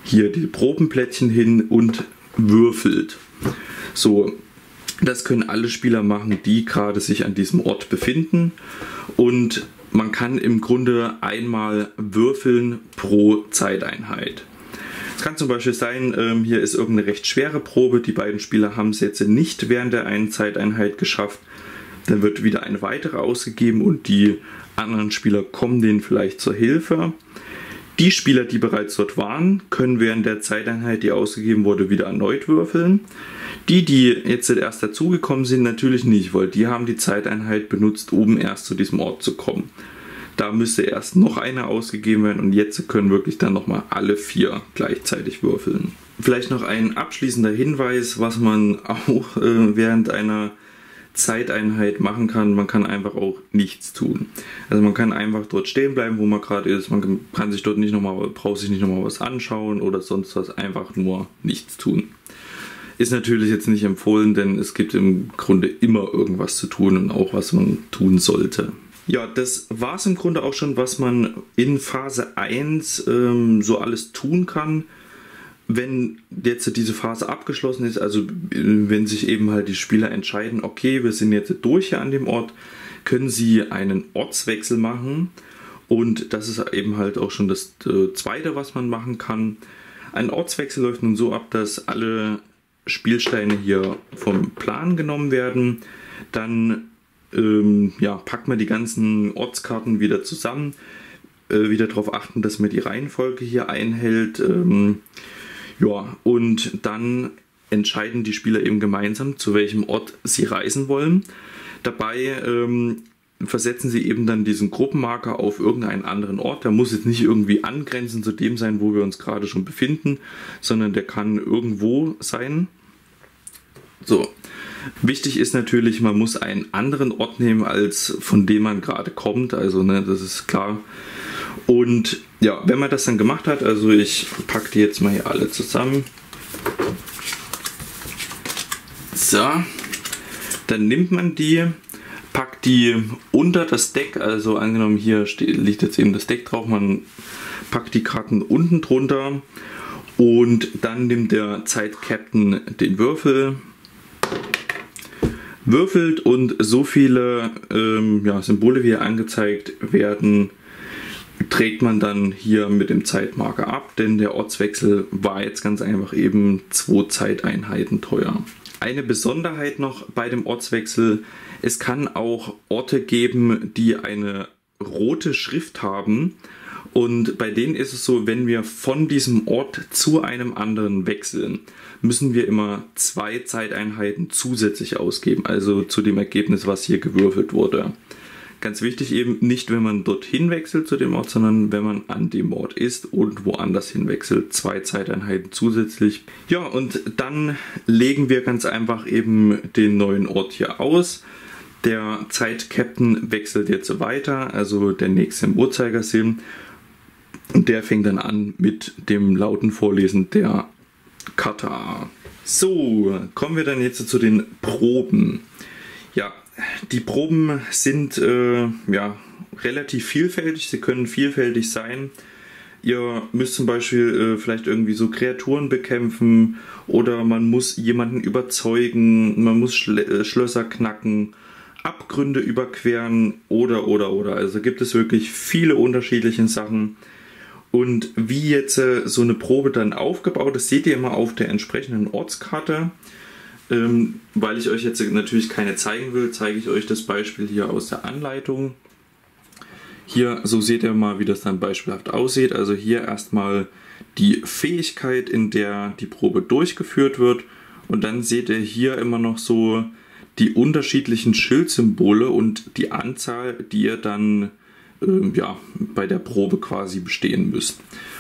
hier die Probenplättchen hin und würfelt. So, das können alle Spieler machen, die gerade sich an diesem Ort befinden. Und man kann im Grunde einmal würfeln pro Zeiteinheit. Es kann zum Beispiel sein, ähm, hier ist irgendeine recht schwere Probe, die beiden Spieler haben es jetzt nicht während der einen Zeiteinheit geschafft. Dann wird wieder eine weitere ausgegeben und die anderen Spieler kommen denen vielleicht zur Hilfe. Die Spieler, die bereits dort waren, können während der Zeiteinheit, die ausgegeben wurde, wieder erneut würfeln. Die, die jetzt erst dazugekommen sind, natürlich nicht, weil die haben die Zeiteinheit benutzt, um erst zu diesem Ort zu kommen. Da müsste erst noch eine ausgegeben werden und jetzt können wirklich dann nochmal alle vier gleichzeitig würfeln. Vielleicht noch ein abschließender Hinweis, was man auch äh, während einer Zeiteinheit machen kann. Man kann einfach auch nichts tun. Also man kann einfach dort stehen bleiben, wo man gerade ist. Man kann sich dort nicht nochmal, braucht sich nicht nochmal was anschauen oder sonst was. Einfach nur nichts tun. Ist natürlich jetzt nicht empfohlen, denn es gibt im Grunde immer irgendwas zu tun und auch was man tun sollte. Ja, das war es im Grunde auch schon, was man in Phase 1 ähm, so alles tun kann. Wenn jetzt diese Phase abgeschlossen ist, also wenn sich eben halt die Spieler entscheiden, okay, wir sind jetzt durch hier an dem Ort, können sie einen Ortswechsel machen. Und das ist eben halt auch schon das äh, zweite, was man machen kann. Ein Ortswechsel läuft nun so ab, dass alle Spielsteine hier vom Plan genommen werden. Dann ähm, ja, packt man die ganzen Ortskarten wieder zusammen. Äh, wieder darauf achten, dass man die Reihenfolge hier einhält. Ähm, ja, und dann entscheiden die Spieler eben gemeinsam, zu welchem Ort sie reisen wollen. Dabei ähm, versetzen sie eben dann diesen Gruppenmarker auf irgendeinen anderen Ort. Der muss jetzt nicht irgendwie angrenzend zu dem sein, wo wir uns gerade schon befinden, sondern der kann irgendwo sein. So, Wichtig ist natürlich, man muss einen anderen Ort nehmen, als von dem man gerade kommt. Also, ne, das ist klar. Und ja, wenn man das dann gemacht hat, also ich packe die jetzt mal hier alle zusammen. So, dann nimmt man die, packt die unter das Deck, also angenommen hier steht, liegt jetzt eben das Deck drauf, man packt die Karten unten drunter und dann nimmt der Zeit-Captain den Würfel, würfelt und so viele ähm, ja, Symbole, wie hier angezeigt werden, trägt man dann hier mit dem Zeitmarker ab, denn der Ortswechsel war jetzt ganz einfach eben zwei Zeiteinheiten teuer. Eine Besonderheit noch bei dem Ortswechsel, es kann auch Orte geben, die eine rote Schrift haben und bei denen ist es so, wenn wir von diesem Ort zu einem anderen wechseln, müssen wir immer zwei Zeiteinheiten zusätzlich ausgeben, also zu dem Ergebnis, was hier gewürfelt wurde. Ganz wichtig eben, nicht wenn man dorthin wechselt zu dem Ort, sondern wenn man an dem Ort ist und woanders hinwechselt, zwei Zeiteinheiten zusätzlich. Ja, und dann legen wir ganz einfach eben den neuen Ort hier aus. Der Zeit-Captain wechselt jetzt weiter, also der nächste im Uhrzeigersinn. Und der fängt dann an mit dem lauten Vorlesen der Kata. So, kommen wir dann jetzt zu den Proben. Ja, die Proben sind äh, ja, relativ vielfältig, sie können vielfältig sein. ihr müsst zum Beispiel äh, vielleicht irgendwie so Kreaturen bekämpfen oder man muss jemanden überzeugen, man muss Schl äh, Schlösser knacken, Abgründe überqueren oder oder oder. Also gibt es wirklich viele unterschiedliche Sachen. Und wie jetzt äh, so eine Probe dann aufgebaut ist, seht ihr immer auf der entsprechenden Ortskarte. Ähm, weil ich euch jetzt natürlich keine zeigen will, zeige ich euch das Beispiel hier aus der Anleitung. Hier, so seht ihr mal, wie das dann beispielhaft aussieht. Also hier erstmal die Fähigkeit, in der die Probe durchgeführt wird. Und dann seht ihr hier immer noch so die unterschiedlichen Schildsymbole und die Anzahl, die ihr dann äh, ja, bei der Probe quasi bestehen müsst.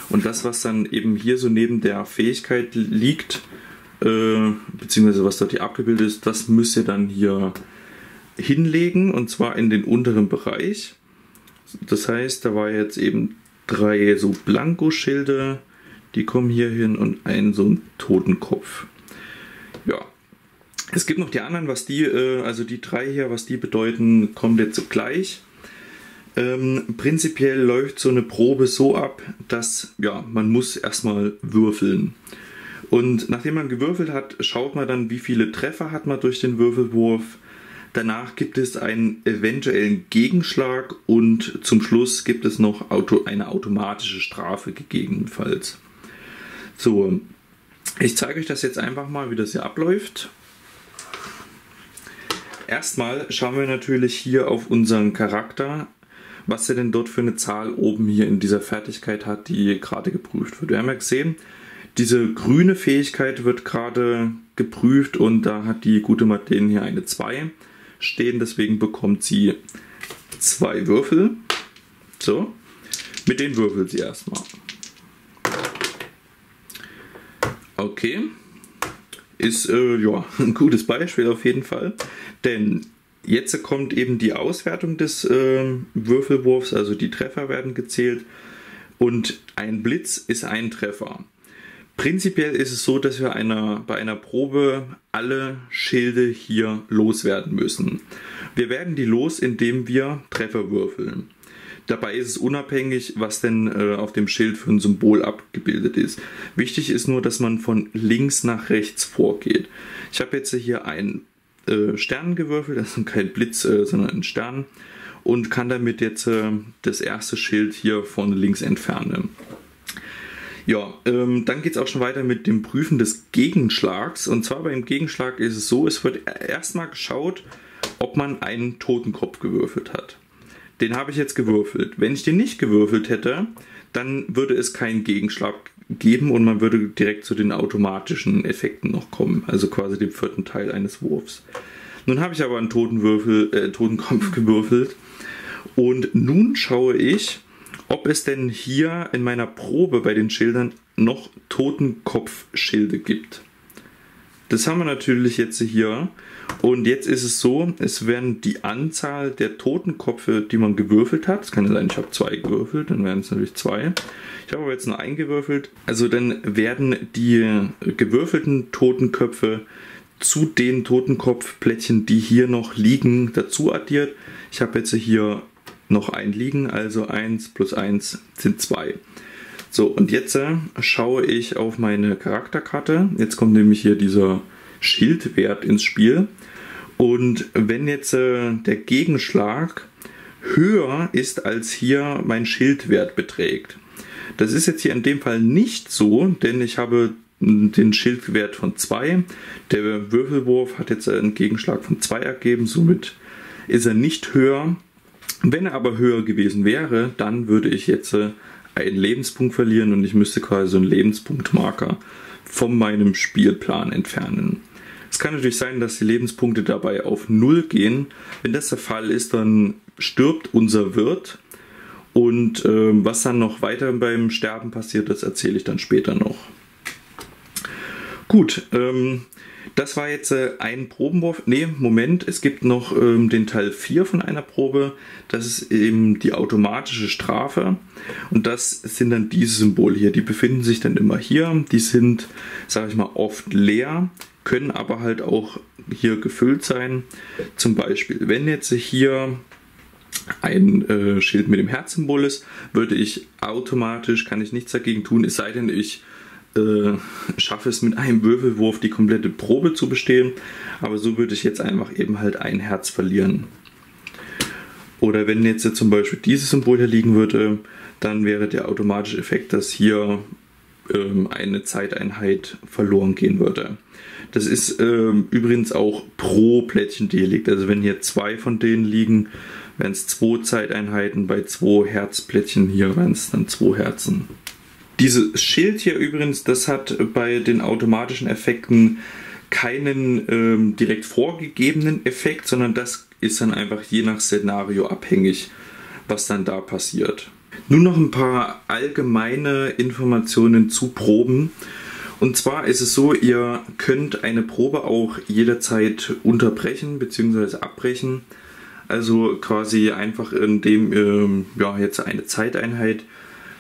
Und das, was dann eben hier so neben der Fähigkeit liegt, äh, beziehungsweise was dort hier abgebildet ist, das müsst ihr dann hier hinlegen und zwar in den unteren Bereich. Das heißt, da war jetzt eben drei so Blankoschilde, die kommen hier hin und ein so ein Totenkopf. Ja. Es gibt noch die anderen, was die, äh, also die drei hier, was die bedeuten, kommt jetzt gleich. Ähm, prinzipiell läuft so eine Probe so ab, dass ja, man muss erstmal würfeln. Und nachdem man gewürfelt hat, schaut man dann, wie viele Treffer hat man durch den Würfelwurf Danach gibt es einen eventuellen Gegenschlag und zum Schluss gibt es noch Auto, eine automatische Strafe gegebenenfalls. So, ich zeige euch das jetzt einfach mal, wie das hier abläuft. Erstmal schauen wir natürlich hier auf unseren Charakter, was er denn dort für eine Zahl oben hier in dieser Fertigkeit hat, die gerade geprüft wird. Wir haben ja gesehen, diese grüne Fähigkeit wird gerade geprüft und da hat die gute Martine hier eine 2 stehen. Deswegen bekommt sie zwei Würfel. So, mit denen würfelt sie erstmal. Okay, ist äh, ja ein gutes Beispiel auf jeden Fall, denn jetzt kommt eben die Auswertung des äh, Würfelwurfs, also die Treffer werden gezählt und ein Blitz ist ein Treffer. Prinzipiell ist es so, dass wir einer, bei einer Probe alle Schilde hier loswerden müssen. Wir werden die los, indem wir Treffer würfeln. Dabei ist es unabhängig, was denn äh, auf dem Schild für ein Symbol abgebildet ist. Wichtig ist nur, dass man von links nach rechts vorgeht. Ich habe jetzt hier einen äh, Stern gewürfelt, das ist kein Blitz, äh, sondern ein Stern und kann damit jetzt äh, das erste Schild hier von links entfernen. Ja, ähm, dann geht es auch schon weiter mit dem Prüfen des Gegenschlags. Und zwar beim Gegenschlag ist es so, es wird erstmal geschaut, ob man einen Totenkopf gewürfelt hat. Den habe ich jetzt gewürfelt. Wenn ich den nicht gewürfelt hätte, dann würde es keinen Gegenschlag geben und man würde direkt zu den automatischen Effekten noch kommen, also quasi dem vierten Teil eines Wurfs. Nun habe ich aber einen Totenwürfel, äh, Totenkopf gewürfelt und nun schaue ich, ob es denn hier in meiner Probe bei den Schildern noch Totenkopfschilde gibt. Das haben wir natürlich jetzt hier. Und jetzt ist es so, es werden die Anzahl der Totenkopfe, die man gewürfelt hat, es kann sein, ich habe zwei gewürfelt, dann wären es natürlich zwei. Ich habe aber jetzt nur einen gewürfelt. Also dann werden die gewürfelten Totenköpfe zu den Totenkopfplättchen, die hier noch liegen, dazu addiert. Ich habe jetzt hier noch ein liegen, also 1 plus 1 sind 2. So, und jetzt äh, schaue ich auf meine Charakterkarte. Jetzt kommt nämlich hier dieser Schildwert ins Spiel. Und wenn jetzt äh, der Gegenschlag höher ist, als hier mein Schildwert beträgt. Das ist jetzt hier in dem Fall nicht so, denn ich habe den Schildwert von 2. Der Würfelwurf hat jetzt einen Gegenschlag von 2 ergeben, somit ist er nicht höher wenn er aber höher gewesen wäre, dann würde ich jetzt äh, einen Lebenspunkt verlieren und ich müsste quasi so einen Lebenspunktmarker von meinem Spielplan entfernen. Es kann natürlich sein, dass die Lebenspunkte dabei auf Null gehen. Wenn das der Fall ist, dann stirbt unser Wirt. Und äh, was dann noch weiter beim Sterben passiert, das erzähle ich dann später noch. Gut, ähm, das war jetzt äh, ein Probenwurf. Ne, Moment, es gibt noch ähm, den Teil 4 von einer Probe. Das ist eben die automatische Strafe. Und das sind dann diese Symbole hier. Die befinden sich dann immer hier. Die sind, sage ich mal, oft leer, können aber halt auch hier gefüllt sein. Zum Beispiel, wenn jetzt hier ein äh, Schild mit dem Herzsymbol ist, würde ich automatisch, kann ich nichts dagegen tun, es sei denn, ich äh, schaffe es mit einem Würfelwurf die komplette Probe zu bestehen. Aber so würde ich jetzt einfach eben halt ein Herz verlieren. Oder wenn jetzt zum Beispiel dieses Symbol hier liegen würde, dann wäre der automatische Effekt, dass hier ähm, eine Zeiteinheit verloren gehen würde. Das ist ähm, übrigens auch pro Plättchen, die hier liegt. Also wenn hier zwei von denen liegen, wären es zwei Zeiteinheiten, bei zwei Herzplättchen hier wären es dann zwei Herzen. Dieses Schild hier übrigens, das hat bei den automatischen Effekten keinen ähm, direkt vorgegebenen Effekt, sondern das ist dann einfach je nach Szenario abhängig, was dann da passiert. Nun noch ein paar allgemeine Informationen zu Proben. Und zwar ist es so, ihr könnt eine Probe auch jederzeit unterbrechen bzw. abbrechen. Also quasi einfach indem ähm, ja, jetzt eine Zeiteinheit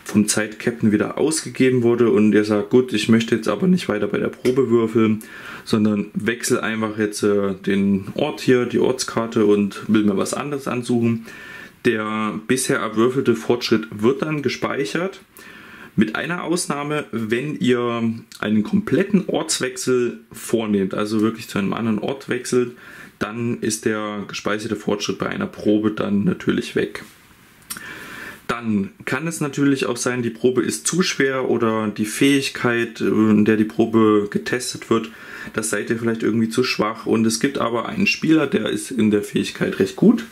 vom Zeitcaptain wieder ausgegeben wurde und er sagt, gut, ich möchte jetzt aber nicht weiter bei der Probe würfeln, sondern wechsle einfach jetzt äh, den Ort hier, die Ortskarte und will mir was anderes ansuchen. Der bisher erwürfelte Fortschritt wird dann gespeichert. Mit einer Ausnahme, wenn ihr einen kompletten Ortswechsel vornehmt, also wirklich zu einem anderen Ort wechselt, dann ist der gespeicherte Fortschritt bei einer Probe dann natürlich weg. Dann kann es natürlich auch sein, die Probe ist zu schwer oder die Fähigkeit, in der die Probe getestet wird, das seid ihr vielleicht irgendwie zu schwach. Und es gibt aber einen Spieler, der ist in der Fähigkeit recht gut.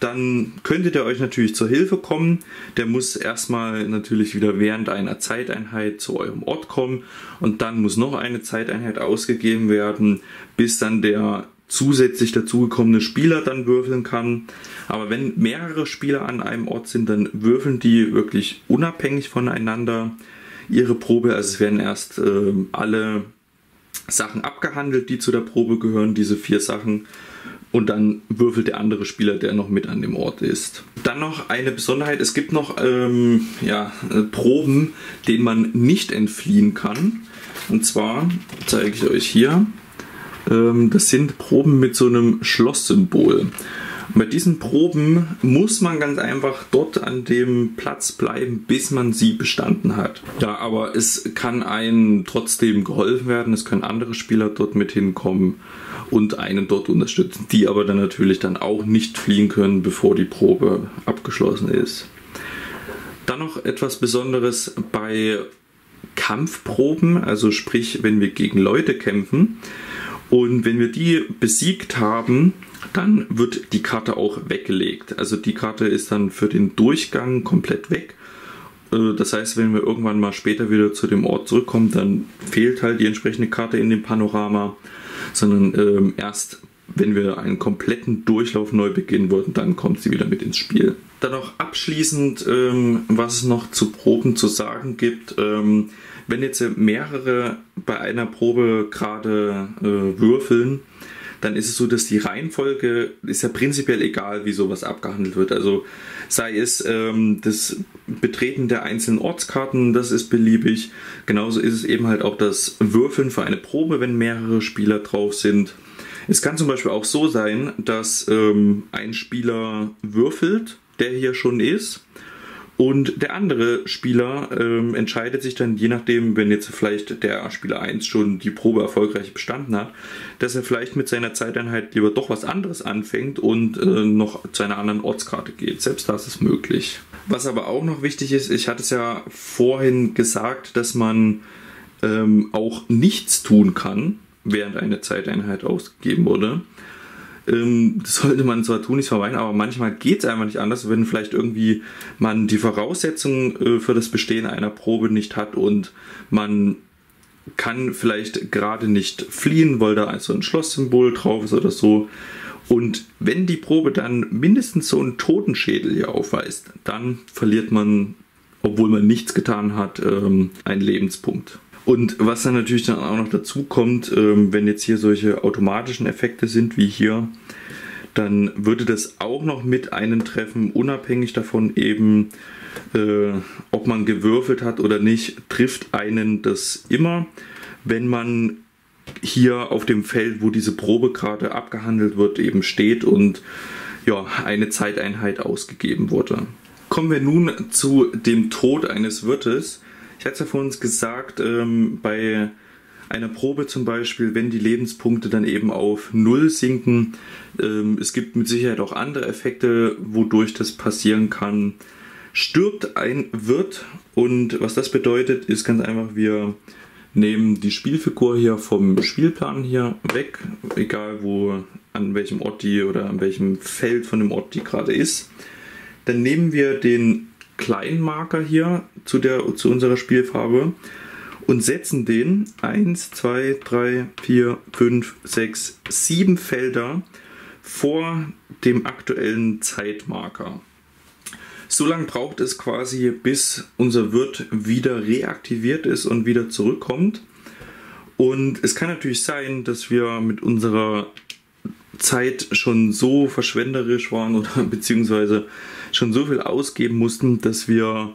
Dann könntet ihr euch natürlich zur Hilfe kommen. Der muss erstmal natürlich wieder während einer Zeiteinheit zu eurem Ort kommen und dann muss noch eine Zeiteinheit ausgegeben werden, bis dann der zusätzlich dazugekommene Spieler dann würfeln kann. Aber wenn mehrere Spieler an einem Ort sind, dann würfeln die wirklich unabhängig voneinander ihre Probe. Also es werden erst äh, alle Sachen abgehandelt, die zu der Probe gehören, diese vier Sachen. Und dann würfelt der andere Spieler, der noch mit an dem Ort ist. Dann noch eine Besonderheit, es gibt noch ähm, ja, äh, Proben, denen man nicht entfliehen kann. Und zwar zeige ich euch hier das sind Proben mit so einem Schlosssymbol. bei diesen Proben muss man ganz einfach dort an dem Platz bleiben, bis man sie bestanden hat. Ja, aber es kann einem trotzdem geholfen werden. Es können andere Spieler dort mit hinkommen und einen dort unterstützen, die aber dann natürlich dann auch nicht fliehen können, bevor die Probe abgeschlossen ist. Dann noch etwas Besonderes bei Kampfproben, also sprich, wenn wir gegen Leute kämpfen, und wenn wir die besiegt haben, dann wird die Karte auch weggelegt. Also die Karte ist dann für den Durchgang komplett weg. Äh, das heißt, wenn wir irgendwann mal später wieder zu dem Ort zurückkommen, dann fehlt halt die entsprechende Karte in dem Panorama, sondern ähm, erst wenn wir einen kompletten Durchlauf neu beginnen würden, dann kommt sie wieder mit ins Spiel. Dann noch abschließend, ähm, was es noch zu Proben zu sagen gibt. Ähm, wenn jetzt mehrere bei einer Probe gerade äh, würfeln, dann ist es so, dass die Reihenfolge ist ja prinzipiell egal, wie sowas abgehandelt wird. Also sei es ähm, das Betreten der einzelnen Ortskarten, das ist beliebig. Genauso ist es eben halt auch das Würfeln für eine Probe, wenn mehrere Spieler drauf sind. Es kann zum Beispiel auch so sein, dass ähm, ein Spieler würfelt, der hier schon ist und der andere Spieler ähm, entscheidet sich dann, je nachdem, wenn jetzt vielleicht der Spieler 1 schon die Probe erfolgreich bestanden hat, dass er vielleicht mit seiner Zeiteinheit lieber doch was anderes anfängt und äh, noch zu einer anderen Ortskarte geht. Selbst das ist möglich. Was aber auch noch wichtig ist, ich hatte es ja vorhin gesagt, dass man ähm, auch nichts tun kann, während eine Zeiteinheit ausgegeben wurde. Ähm, das sollte man zwar tun, nicht verweinen, aber manchmal geht es einfach nicht anders, wenn vielleicht irgendwie man die Voraussetzungen äh, für das Bestehen einer Probe nicht hat und man kann vielleicht gerade nicht fliehen, weil da also ein Schlosssymbol drauf ist oder so. Und wenn die Probe dann mindestens so einen Totenschädel hier aufweist, dann verliert man, obwohl man nichts getan hat, ähm, einen Lebenspunkt. Und was dann natürlich dann auch noch dazu kommt, ähm, wenn jetzt hier solche automatischen Effekte sind wie hier, dann würde das auch noch mit einen treffen, unabhängig davon eben, äh, ob man gewürfelt hat oder nicht, trifft einen das immer, wenn man hier auf dem Feld, wo diese Probe gerade abgehandelt wird, eben steht und ja, eine Zeiteinheit ausgegeben wurde. Kommen wir nun zu dem Tod eines Wirtes. Es ja vorhin gesagt, ähm, bei einer Probe zum Beispiel, wenn die Lebenspunkte dann eben auf Null sinken. Ähm, es gibt mit Sicherheit auch andere Effekte, wodurch das passieren kann. Stirbt ein Wirt und was das bedeutet, ist ganz einfach, wir nehmen die Spielfigur hier vom Spielplan hier weg, egal wo, an welchem Ort die oder an welchem Feld von dem Ort die gerade ist. Dann nehmen wir den kleinen Marker hier zu, der, zu unserer Spielfarbe und setzen den 1, 2, 3, 4, 5, 6, 7 Felder vor dem aktuellen Zeitmarker. So lange braucht es quasi, bis unser Wirt wieder reaktiviert ist und wieder zurückkommt. Und es kann natürlich sein, dass wir mit unserer Zeit schon so verschwenderisch waren oder beziehungsweise schon so viel ausgeben mussten, dass wir,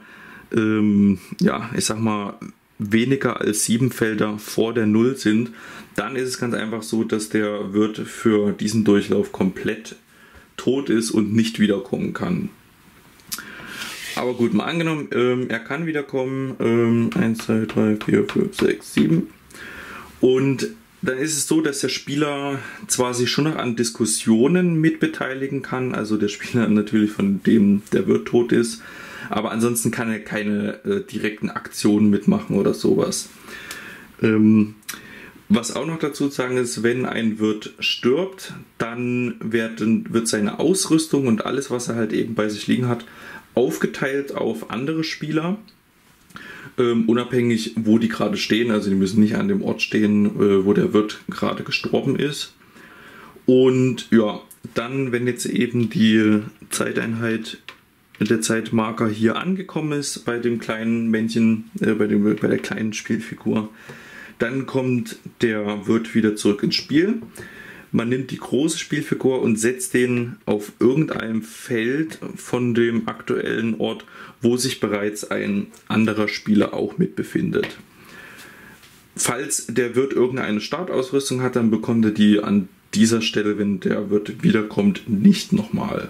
ähm, ja, ich sag mal, weniger als sieben Felder vor der Null sind, dann ist es ganz einfach so, dass der Wirt für diesen Durchlauf komplett tot ist und nicht wiederkommen kann. Aber gut, mal angenommen, ähm, er kann wiederkommen. Ähm, 1, 2, 3, 4, 5, 6, 7. Und dann ist es so, dass der Spieler zwar sich schon noch an Diskussionen mitbeteiligen kann, also der Spieler natürlich von dem der Wirt tot ist, aber ansonsten kann er keine äh, direkten Aktionen mitmachen oder sowas. Ähm, was auch noch dazu zu sagen ist, wenn ein Wirt stirbt, dann wird, wird seine Ausrüstung und alles, was er halt eben bei sich liegen hat, aufgeteilt auf andere Spieler. Ähm, unabhängig, wo die gerade stehen. Also die müssen nicht an dem Ort stehen, äh, wo der Wirt gerade gestorben ist. Und ja, dann, wenn jetzt eben die Zeiteinheit der Zeitmarker hier angekommen ist bei dem kleinen Männchen, äh, bei, dem, bei der kleinen Spielfigur, dann kommt der Wirt wieder zurück ins Spiel. Man nimmt die große Spielfigur und setzt den auf irgendeinem Feld von dem aktuellen Ort, wo sich bereits ein anderer Spieler auch mit befindet. Falls der Wirt irgendeine Startausrüstung hat, dann bekommt er die an dieser Stelle, wenn der Wirt wiederkommt, nicht nochmal.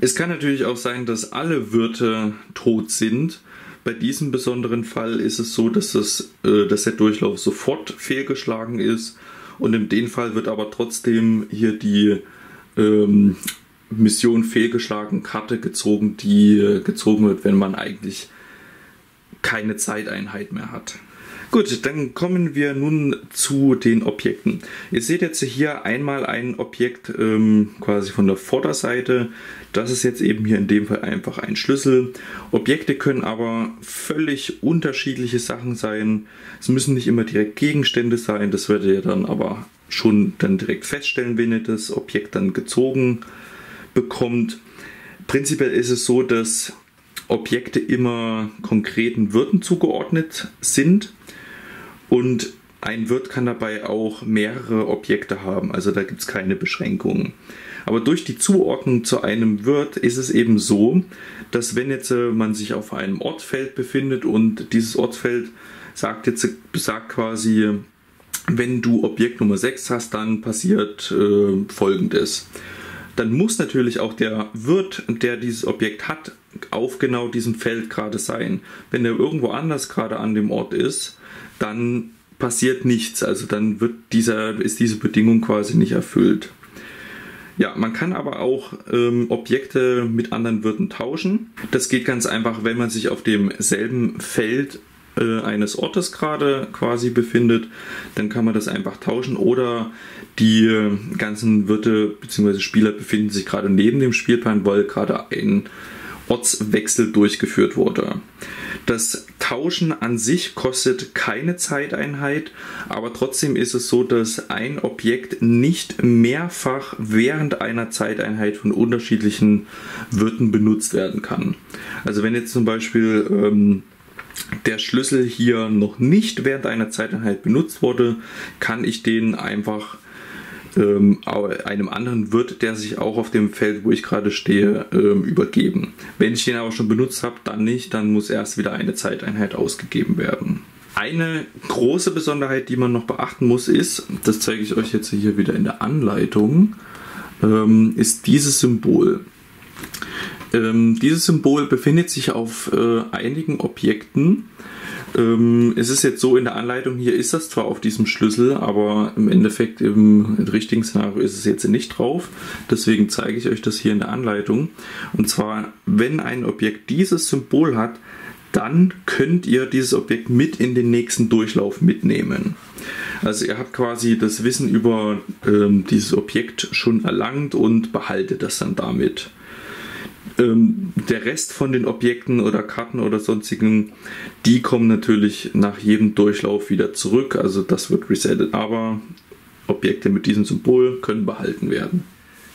Es kann natürlich auch sein, dass alle Wirte tot sind. Bei diesem besonderen Fall ist es so, dass, das, äh, dass der Durchlauf sofort fehlgeschlagen ist. Und in dem Fall wird aber trotzdem hier die ähm, Mission fehlgeschlagen Karte gezogen, die äh, gezogen wird, wenn man eigentlich keine Zeiteinheit mehr hat. Gut, dann kommen wir nun zu den Objekten. Ihr seht jetzt hier einmal ein Objekt ähm, quasi von der Vorderseite. Das ist jetzt eben hier in dem Fall einfach ein Schlüssel. Objekte können aber völlig unterschiedliche Sachen sein. Es müssen nicht immer direkt Gegenstände sein. Das werdet ihr dann aber schon dann direkt feststellen, wenn ihr das Objekt dann gezogen bekommt. Prinzipiell ist es so, dass Objekte immer konkreten Würden zugeordnet sind. Und ein Wirt kann dabei auch mehrere Objekte haben, also da gibt es keine Beschränkungen. Aber durch die Zuordnung zu einem Wirt ist es eben so, dass wenn jetzt äh, man sich auf einem Ortsfeld befindet und dieses Ortsfeld sagt jetzt sagt quasi, wenn du Objekt Nummer 6 hast, dann passiert äh, folgendes. Dann muss natürlich auch der Wirt, der dieses Objekt hat, auf genau diesem Feld gerade sein. Wenn er irgendwo anders gerade an dem Ort ist, dann passiert nichts. Also dann wird dieser, ist diese Bedingung quasi nicht erfüllt. Ja, man kann aber auch ähm, Objekte mit anderen Wirten tauschen. Das geht ganz einfach, wenn man sich auf demselben Feld äh, eines Ortes gerade quasi befindet, dann kann man das einfach tauschen oder die äh, ganzen Wirte bzw. Spieler befinden sich gerade neben dem Spielplan, weil gerade ein Ortswechsel durchgeführt wurde. Das Tauschen an sich kostet keine Zeiteinheit, aber trotzdem ist es so, dass ein Objekt nicht mehrfach während einer Zeiteinheit von unterschiedlichen Wirten benutzt werden kann. Also wenn jetzt zum Beispiel ähm, der Schlüssel hier noch nicht während einer Zeiteinheit benutzt wurde, kann ich den einfach ähm, einem anderen Wirt, der sich auch auf dem Feld, wo ich gerade stehe, ähm, übergeben. Wenn ich den aber schon benutzt habe, dann nicht, dann muss erst wieder eine Zeiteinheit ausgegeben werden. Eine große Besonderheit, die man noch beachten muss, ist, das zeige ich euch jetzt hier wieder in der Anleitung, ähm, ist dieses Symbol. Ähm, dieses Symbol befindet sich auf äh, einigen Objekten. Ähm, es ist jetzt so in der Anleitung hier ist das zwar auf diesem Schlüssel, aber im Endeffekt im richtigen Szenario ist es jetzt nicht drauf. Deswegen zeige ich euch das hier in der Anleitung. Und zwar, wenn ein Objekt dieses Symbol hat, dann könnt ihr dieses Objekt mit in den nächsten Durchlauf mitnehmen. Also ihr habt quasi das Wissen über ähm, dieses Objekt schon erlangt und behaltet das dann damit. Ähm, der Rest von den Objekten oder Karten oder sonstigen, die kommen natürlich nach jedem Durchlauf wieder zurück. Also das wird resettet. Aber Objekte mit diesem Symbol können behalten werden.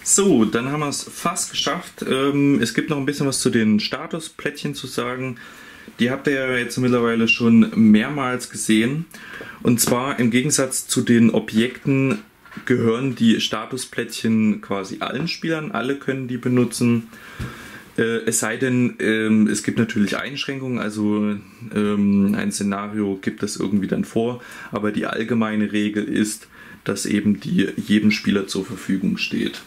So, dann haben wir es fast geschafft. Ähm, es gibt noch ein bisschen was zu den Statusplättchen zu sagen. Die habt ihr ja jetzt mittlerweile schon mehrmals gesehen. Und zwar im Gegensatz zu den Objekten gehören die Statusplättchen quasi allen Spielern. Alle können die benutzen. Äh, es sei denn, ähm, es gibt natürlich Einschränkungen, also ähm, ein Szenario gibt es irgendwie dann vor, aber die allgemeine Regel ist, dass eben die jedem Spieler zur Verfügung steht.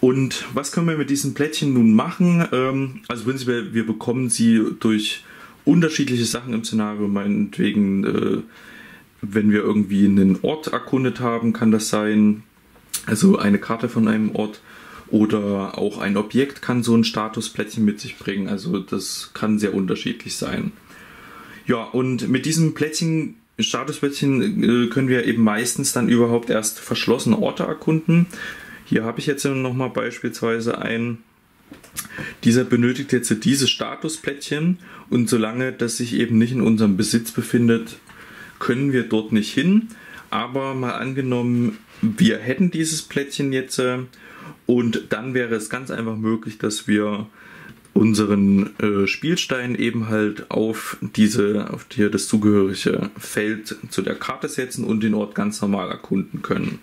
Und was können wir mit diesen Plättchen nun machen? Ähm, also prinzipiell, wir bekommen sie durch unterschiedliche Sachen im Szenario, meinetwegen, äh, wenn wir irgendwie einen Ort erkundet haben, kann das sein, also eine Karte von einem Ort oder auch ein Objekt kann so ein Statusplättchen mit sich bringen. Also das kann sehr unterschiedlich sein. Ja, und mit diesem Plättchen, Statusplättchen, äh, können wir eben meistens dann überhaupt erst verschlossene Orte erkunden. Hier habe ich jetzt nochmal beispielsweise ein. Dieser benötigt jetzt dieses Statusplättchen und solange das sich eben nicht in unserem Besitz befindet, können wir dort nicht hin. Aber mal angenommen, wir hätten dieses Plättchen jetzt äh, und dann wäre es ganz einfach möglich, dass wir unseren äh, Spielstein eben halt auf diese, auf hier das zugehörige Feld zu der Karte setzen und den Ort ganz normal erkunden können.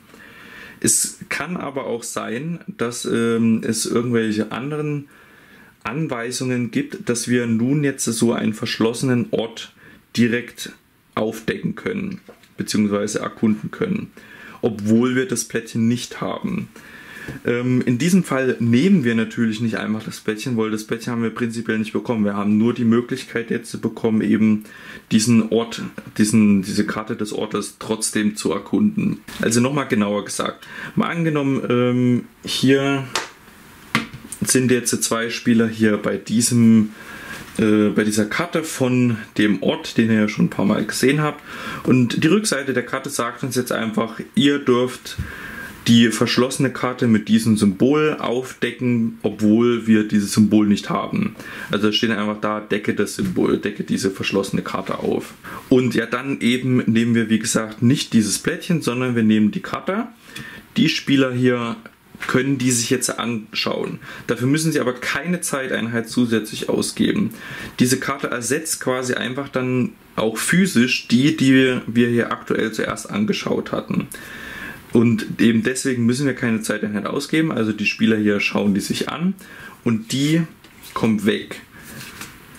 Es kann aber auch sein, dass ähm, es irgendwelche anderen Anweisungen gibt, dass wir nun jetzt so einen verschlossenen Ort direkt aufdecken können, beziehungsweise erkunden können, obwohl wir das Plättchen nicht haben. Ähm, in diesem Fall nehmen wir natürlich nicht einfach das Plättchen, weil das Plättchen haben wir prinzipiell nicht bekommen. Wir haben nur die Möglichkeit jetzt zu bekommen, eben diesen Ort, diesen, diese Karte des Ortes trotzdem zu erkunden. Also nochmal genauer gesagt. Mal angenommen, ähm, hier sind jetzt zwei Spieler hier bei diesem äh, bei dieser Karte von dem Ort, den ihr ja schon ein paar Mal gesehen habt. Und die Rückseite der Karte sagt uns jetzt einfach, ihr dürft die verschlossene Karte mit diesem Symbol aufdecken, obwohl wir dieses Symbol nicht haben. Also steht einfach da, decke das Symbol, decke diese verschlossene Karte auf. Und ja, dann eben nehmen wir, wie gesagt, nicht dieses Plättchen, sondern wir nehmen die Karte. Die Spieler hier können die sich jetzt anschauen. Dafür müssen sie aber keine Zeiteinheit zusätzlich ausgeben. Diese Karte ersetzt quasi einfach dann auch physisch die, die wir hier aktuell zuerst angeschaut hatten. Und eben deswegen müssen wir keine Zeiteinheit ausgeben. Also die Spieler hier schauen die sich an und die kommt weg.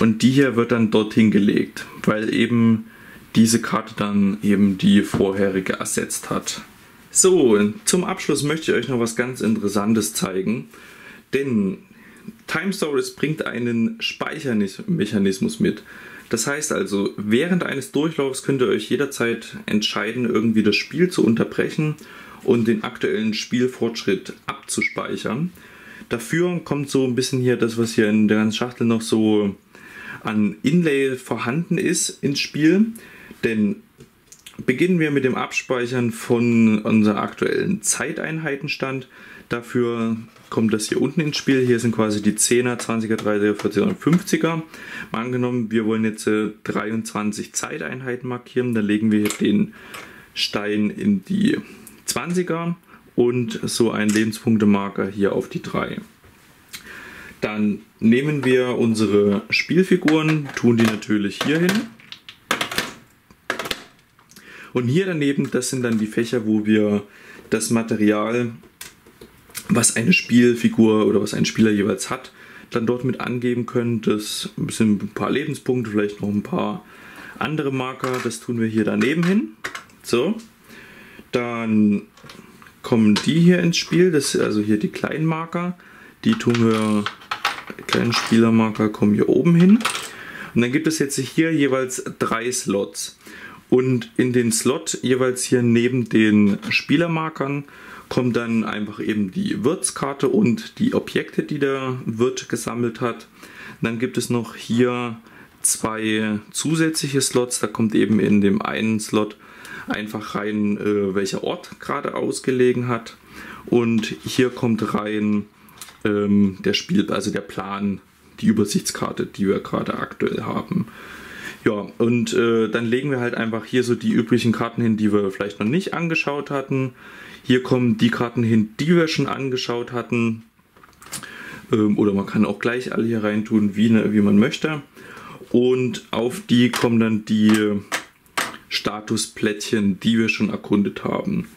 Und die hier wird dann dorthin gelegt, weil eben diese Karte dann eben die vorherige ersetzt hat. So, zum Abschluss möchte ich euch noch was ganz Interessantes zeigen. Denn Time Stories bringt einen Speichermechanismus mit. Das heißt also, während eines Durchlaufs könnt ihr euch jederzeit entscheiden, irgendwie das Spiel zu unterbrechen und den aktuellen Spielfortschritt abzuspeichern. Dafür kommt so ein bisschen hier das, was hier in der ganzen Schachtel noch so an Inlay vorhanden ist ins Spiel. Denn beginnen wir mit dem Abspeichern von unserem aktuellen Zeiteinheitenstand. Dafür kommt das hier unten ins Spiel. Hier sind quasi die 10er, 20er, 30er, 40er und 50er. Mal angenommen, wir wollen jetzt 23 Zeiteinheiten markieren. Dann legen wir hier den Stein in die 20er und so ein Lebenspunktemarker hier auf die 3. Dann nehmen wir unsere Spielfiguren, tun die natürlich hier hin. Und hier daneben, das sind dann die Fächer, wo wir das Material, was eine Spielfigur oder was ein Spieler jeweils hat, dann dort mit angeben können. Das sind ein paar Lebenspunkte, vielleicht noch ein paar andere Marker. Das tun wir hier daneben hin. So, dann kommen die hier ins Spiel. Das also hier die kleinen Marker. Die tun wir, kleinen Spielermarker kommen hier oben hin. Und dann gibt es jetzt hier jeweils drei Slots. Und in den Slot jeweils hier neben den Spielermarkern kommt dann einfach eben die Wirtskarte und die Objekte, die der Wirt gesammelt hat. Dann gibt es noch hier zwei zusätzliche Slots. Da kommt eben in dem einen Slot einfach rein, äh, welcher Ort gerade ausgelegen hat. Und hier kommt rein ähm, der Spiel, also der Plan, die Übersichtskarte, die wir gerade aktuell haben. Ja, und äh, dann legen wir halt einfach hier so die üblichen Karten hin, die wir vielleicht noch nicht angeschaut hatten. Hier kommen die Karten hin, die wir schon angeschaut hatten. Ähm, oder man kann auch gleich alle hier rein tun, wie, ne, wie man möchte. Und auf die kommen dann die Statusplättchen, die wir schon erkundet haben.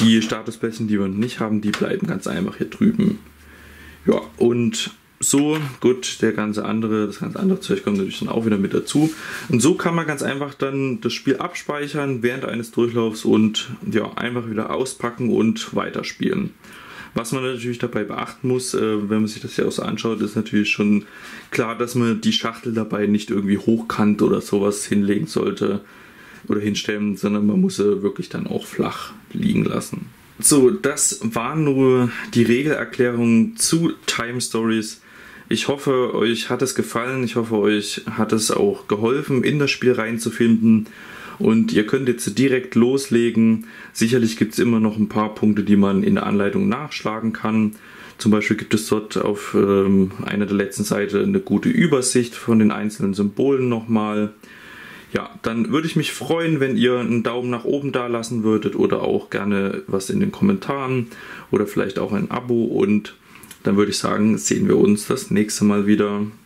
Die Statusplättchen, die wir nicht haben, die bleiben ganz einfach hier drüben. Ja, und so, gut, der ganze andere, das ganze andere Zeug kommt natürlich dann auch wieder mit dazu. Und so kann man ganz einfach dann das Spiel abspeichern während eines Durchlaufs und ja, einfach wieder auspacken und weiterspielen. Was man natürlich dabei beachten muss, äh, wenn man sich das hier auch so anschaut, ist natürlich schon klar, dass man die Schachtel dabei nicht irgendwie hochkant oder sowas hinlegen sollte oder hinstellen, sondern man muss sie wirklich dann auch flach liegen lassen. So, das war nur die Regelerklärung zu Time Stories. Ich hoffe, euch hat es gefallen. Ich hoffe, euch hat es auch geholfen, in das Spiel reinzufinden. Und ihr könnt jetzt direkt loslegen. Sicherlich gibt es immer noch ein paar Punkte, die man in der Anleitung nachschlagen kann. Zum Beispiel gibt es dort auf ähm, einer der letzten Seiten eine gute Übersicht von den einzelnen Symbolen nochmal. Ja, dann würde ich mich freuen, wenn ihr einen Daumen nach oben da lassen würdet oder auch gerne was in den Kommentaren oder vielleicht auch ein Abo und dann würde ich sagen, sehen wir uns das nächste Mal wieder.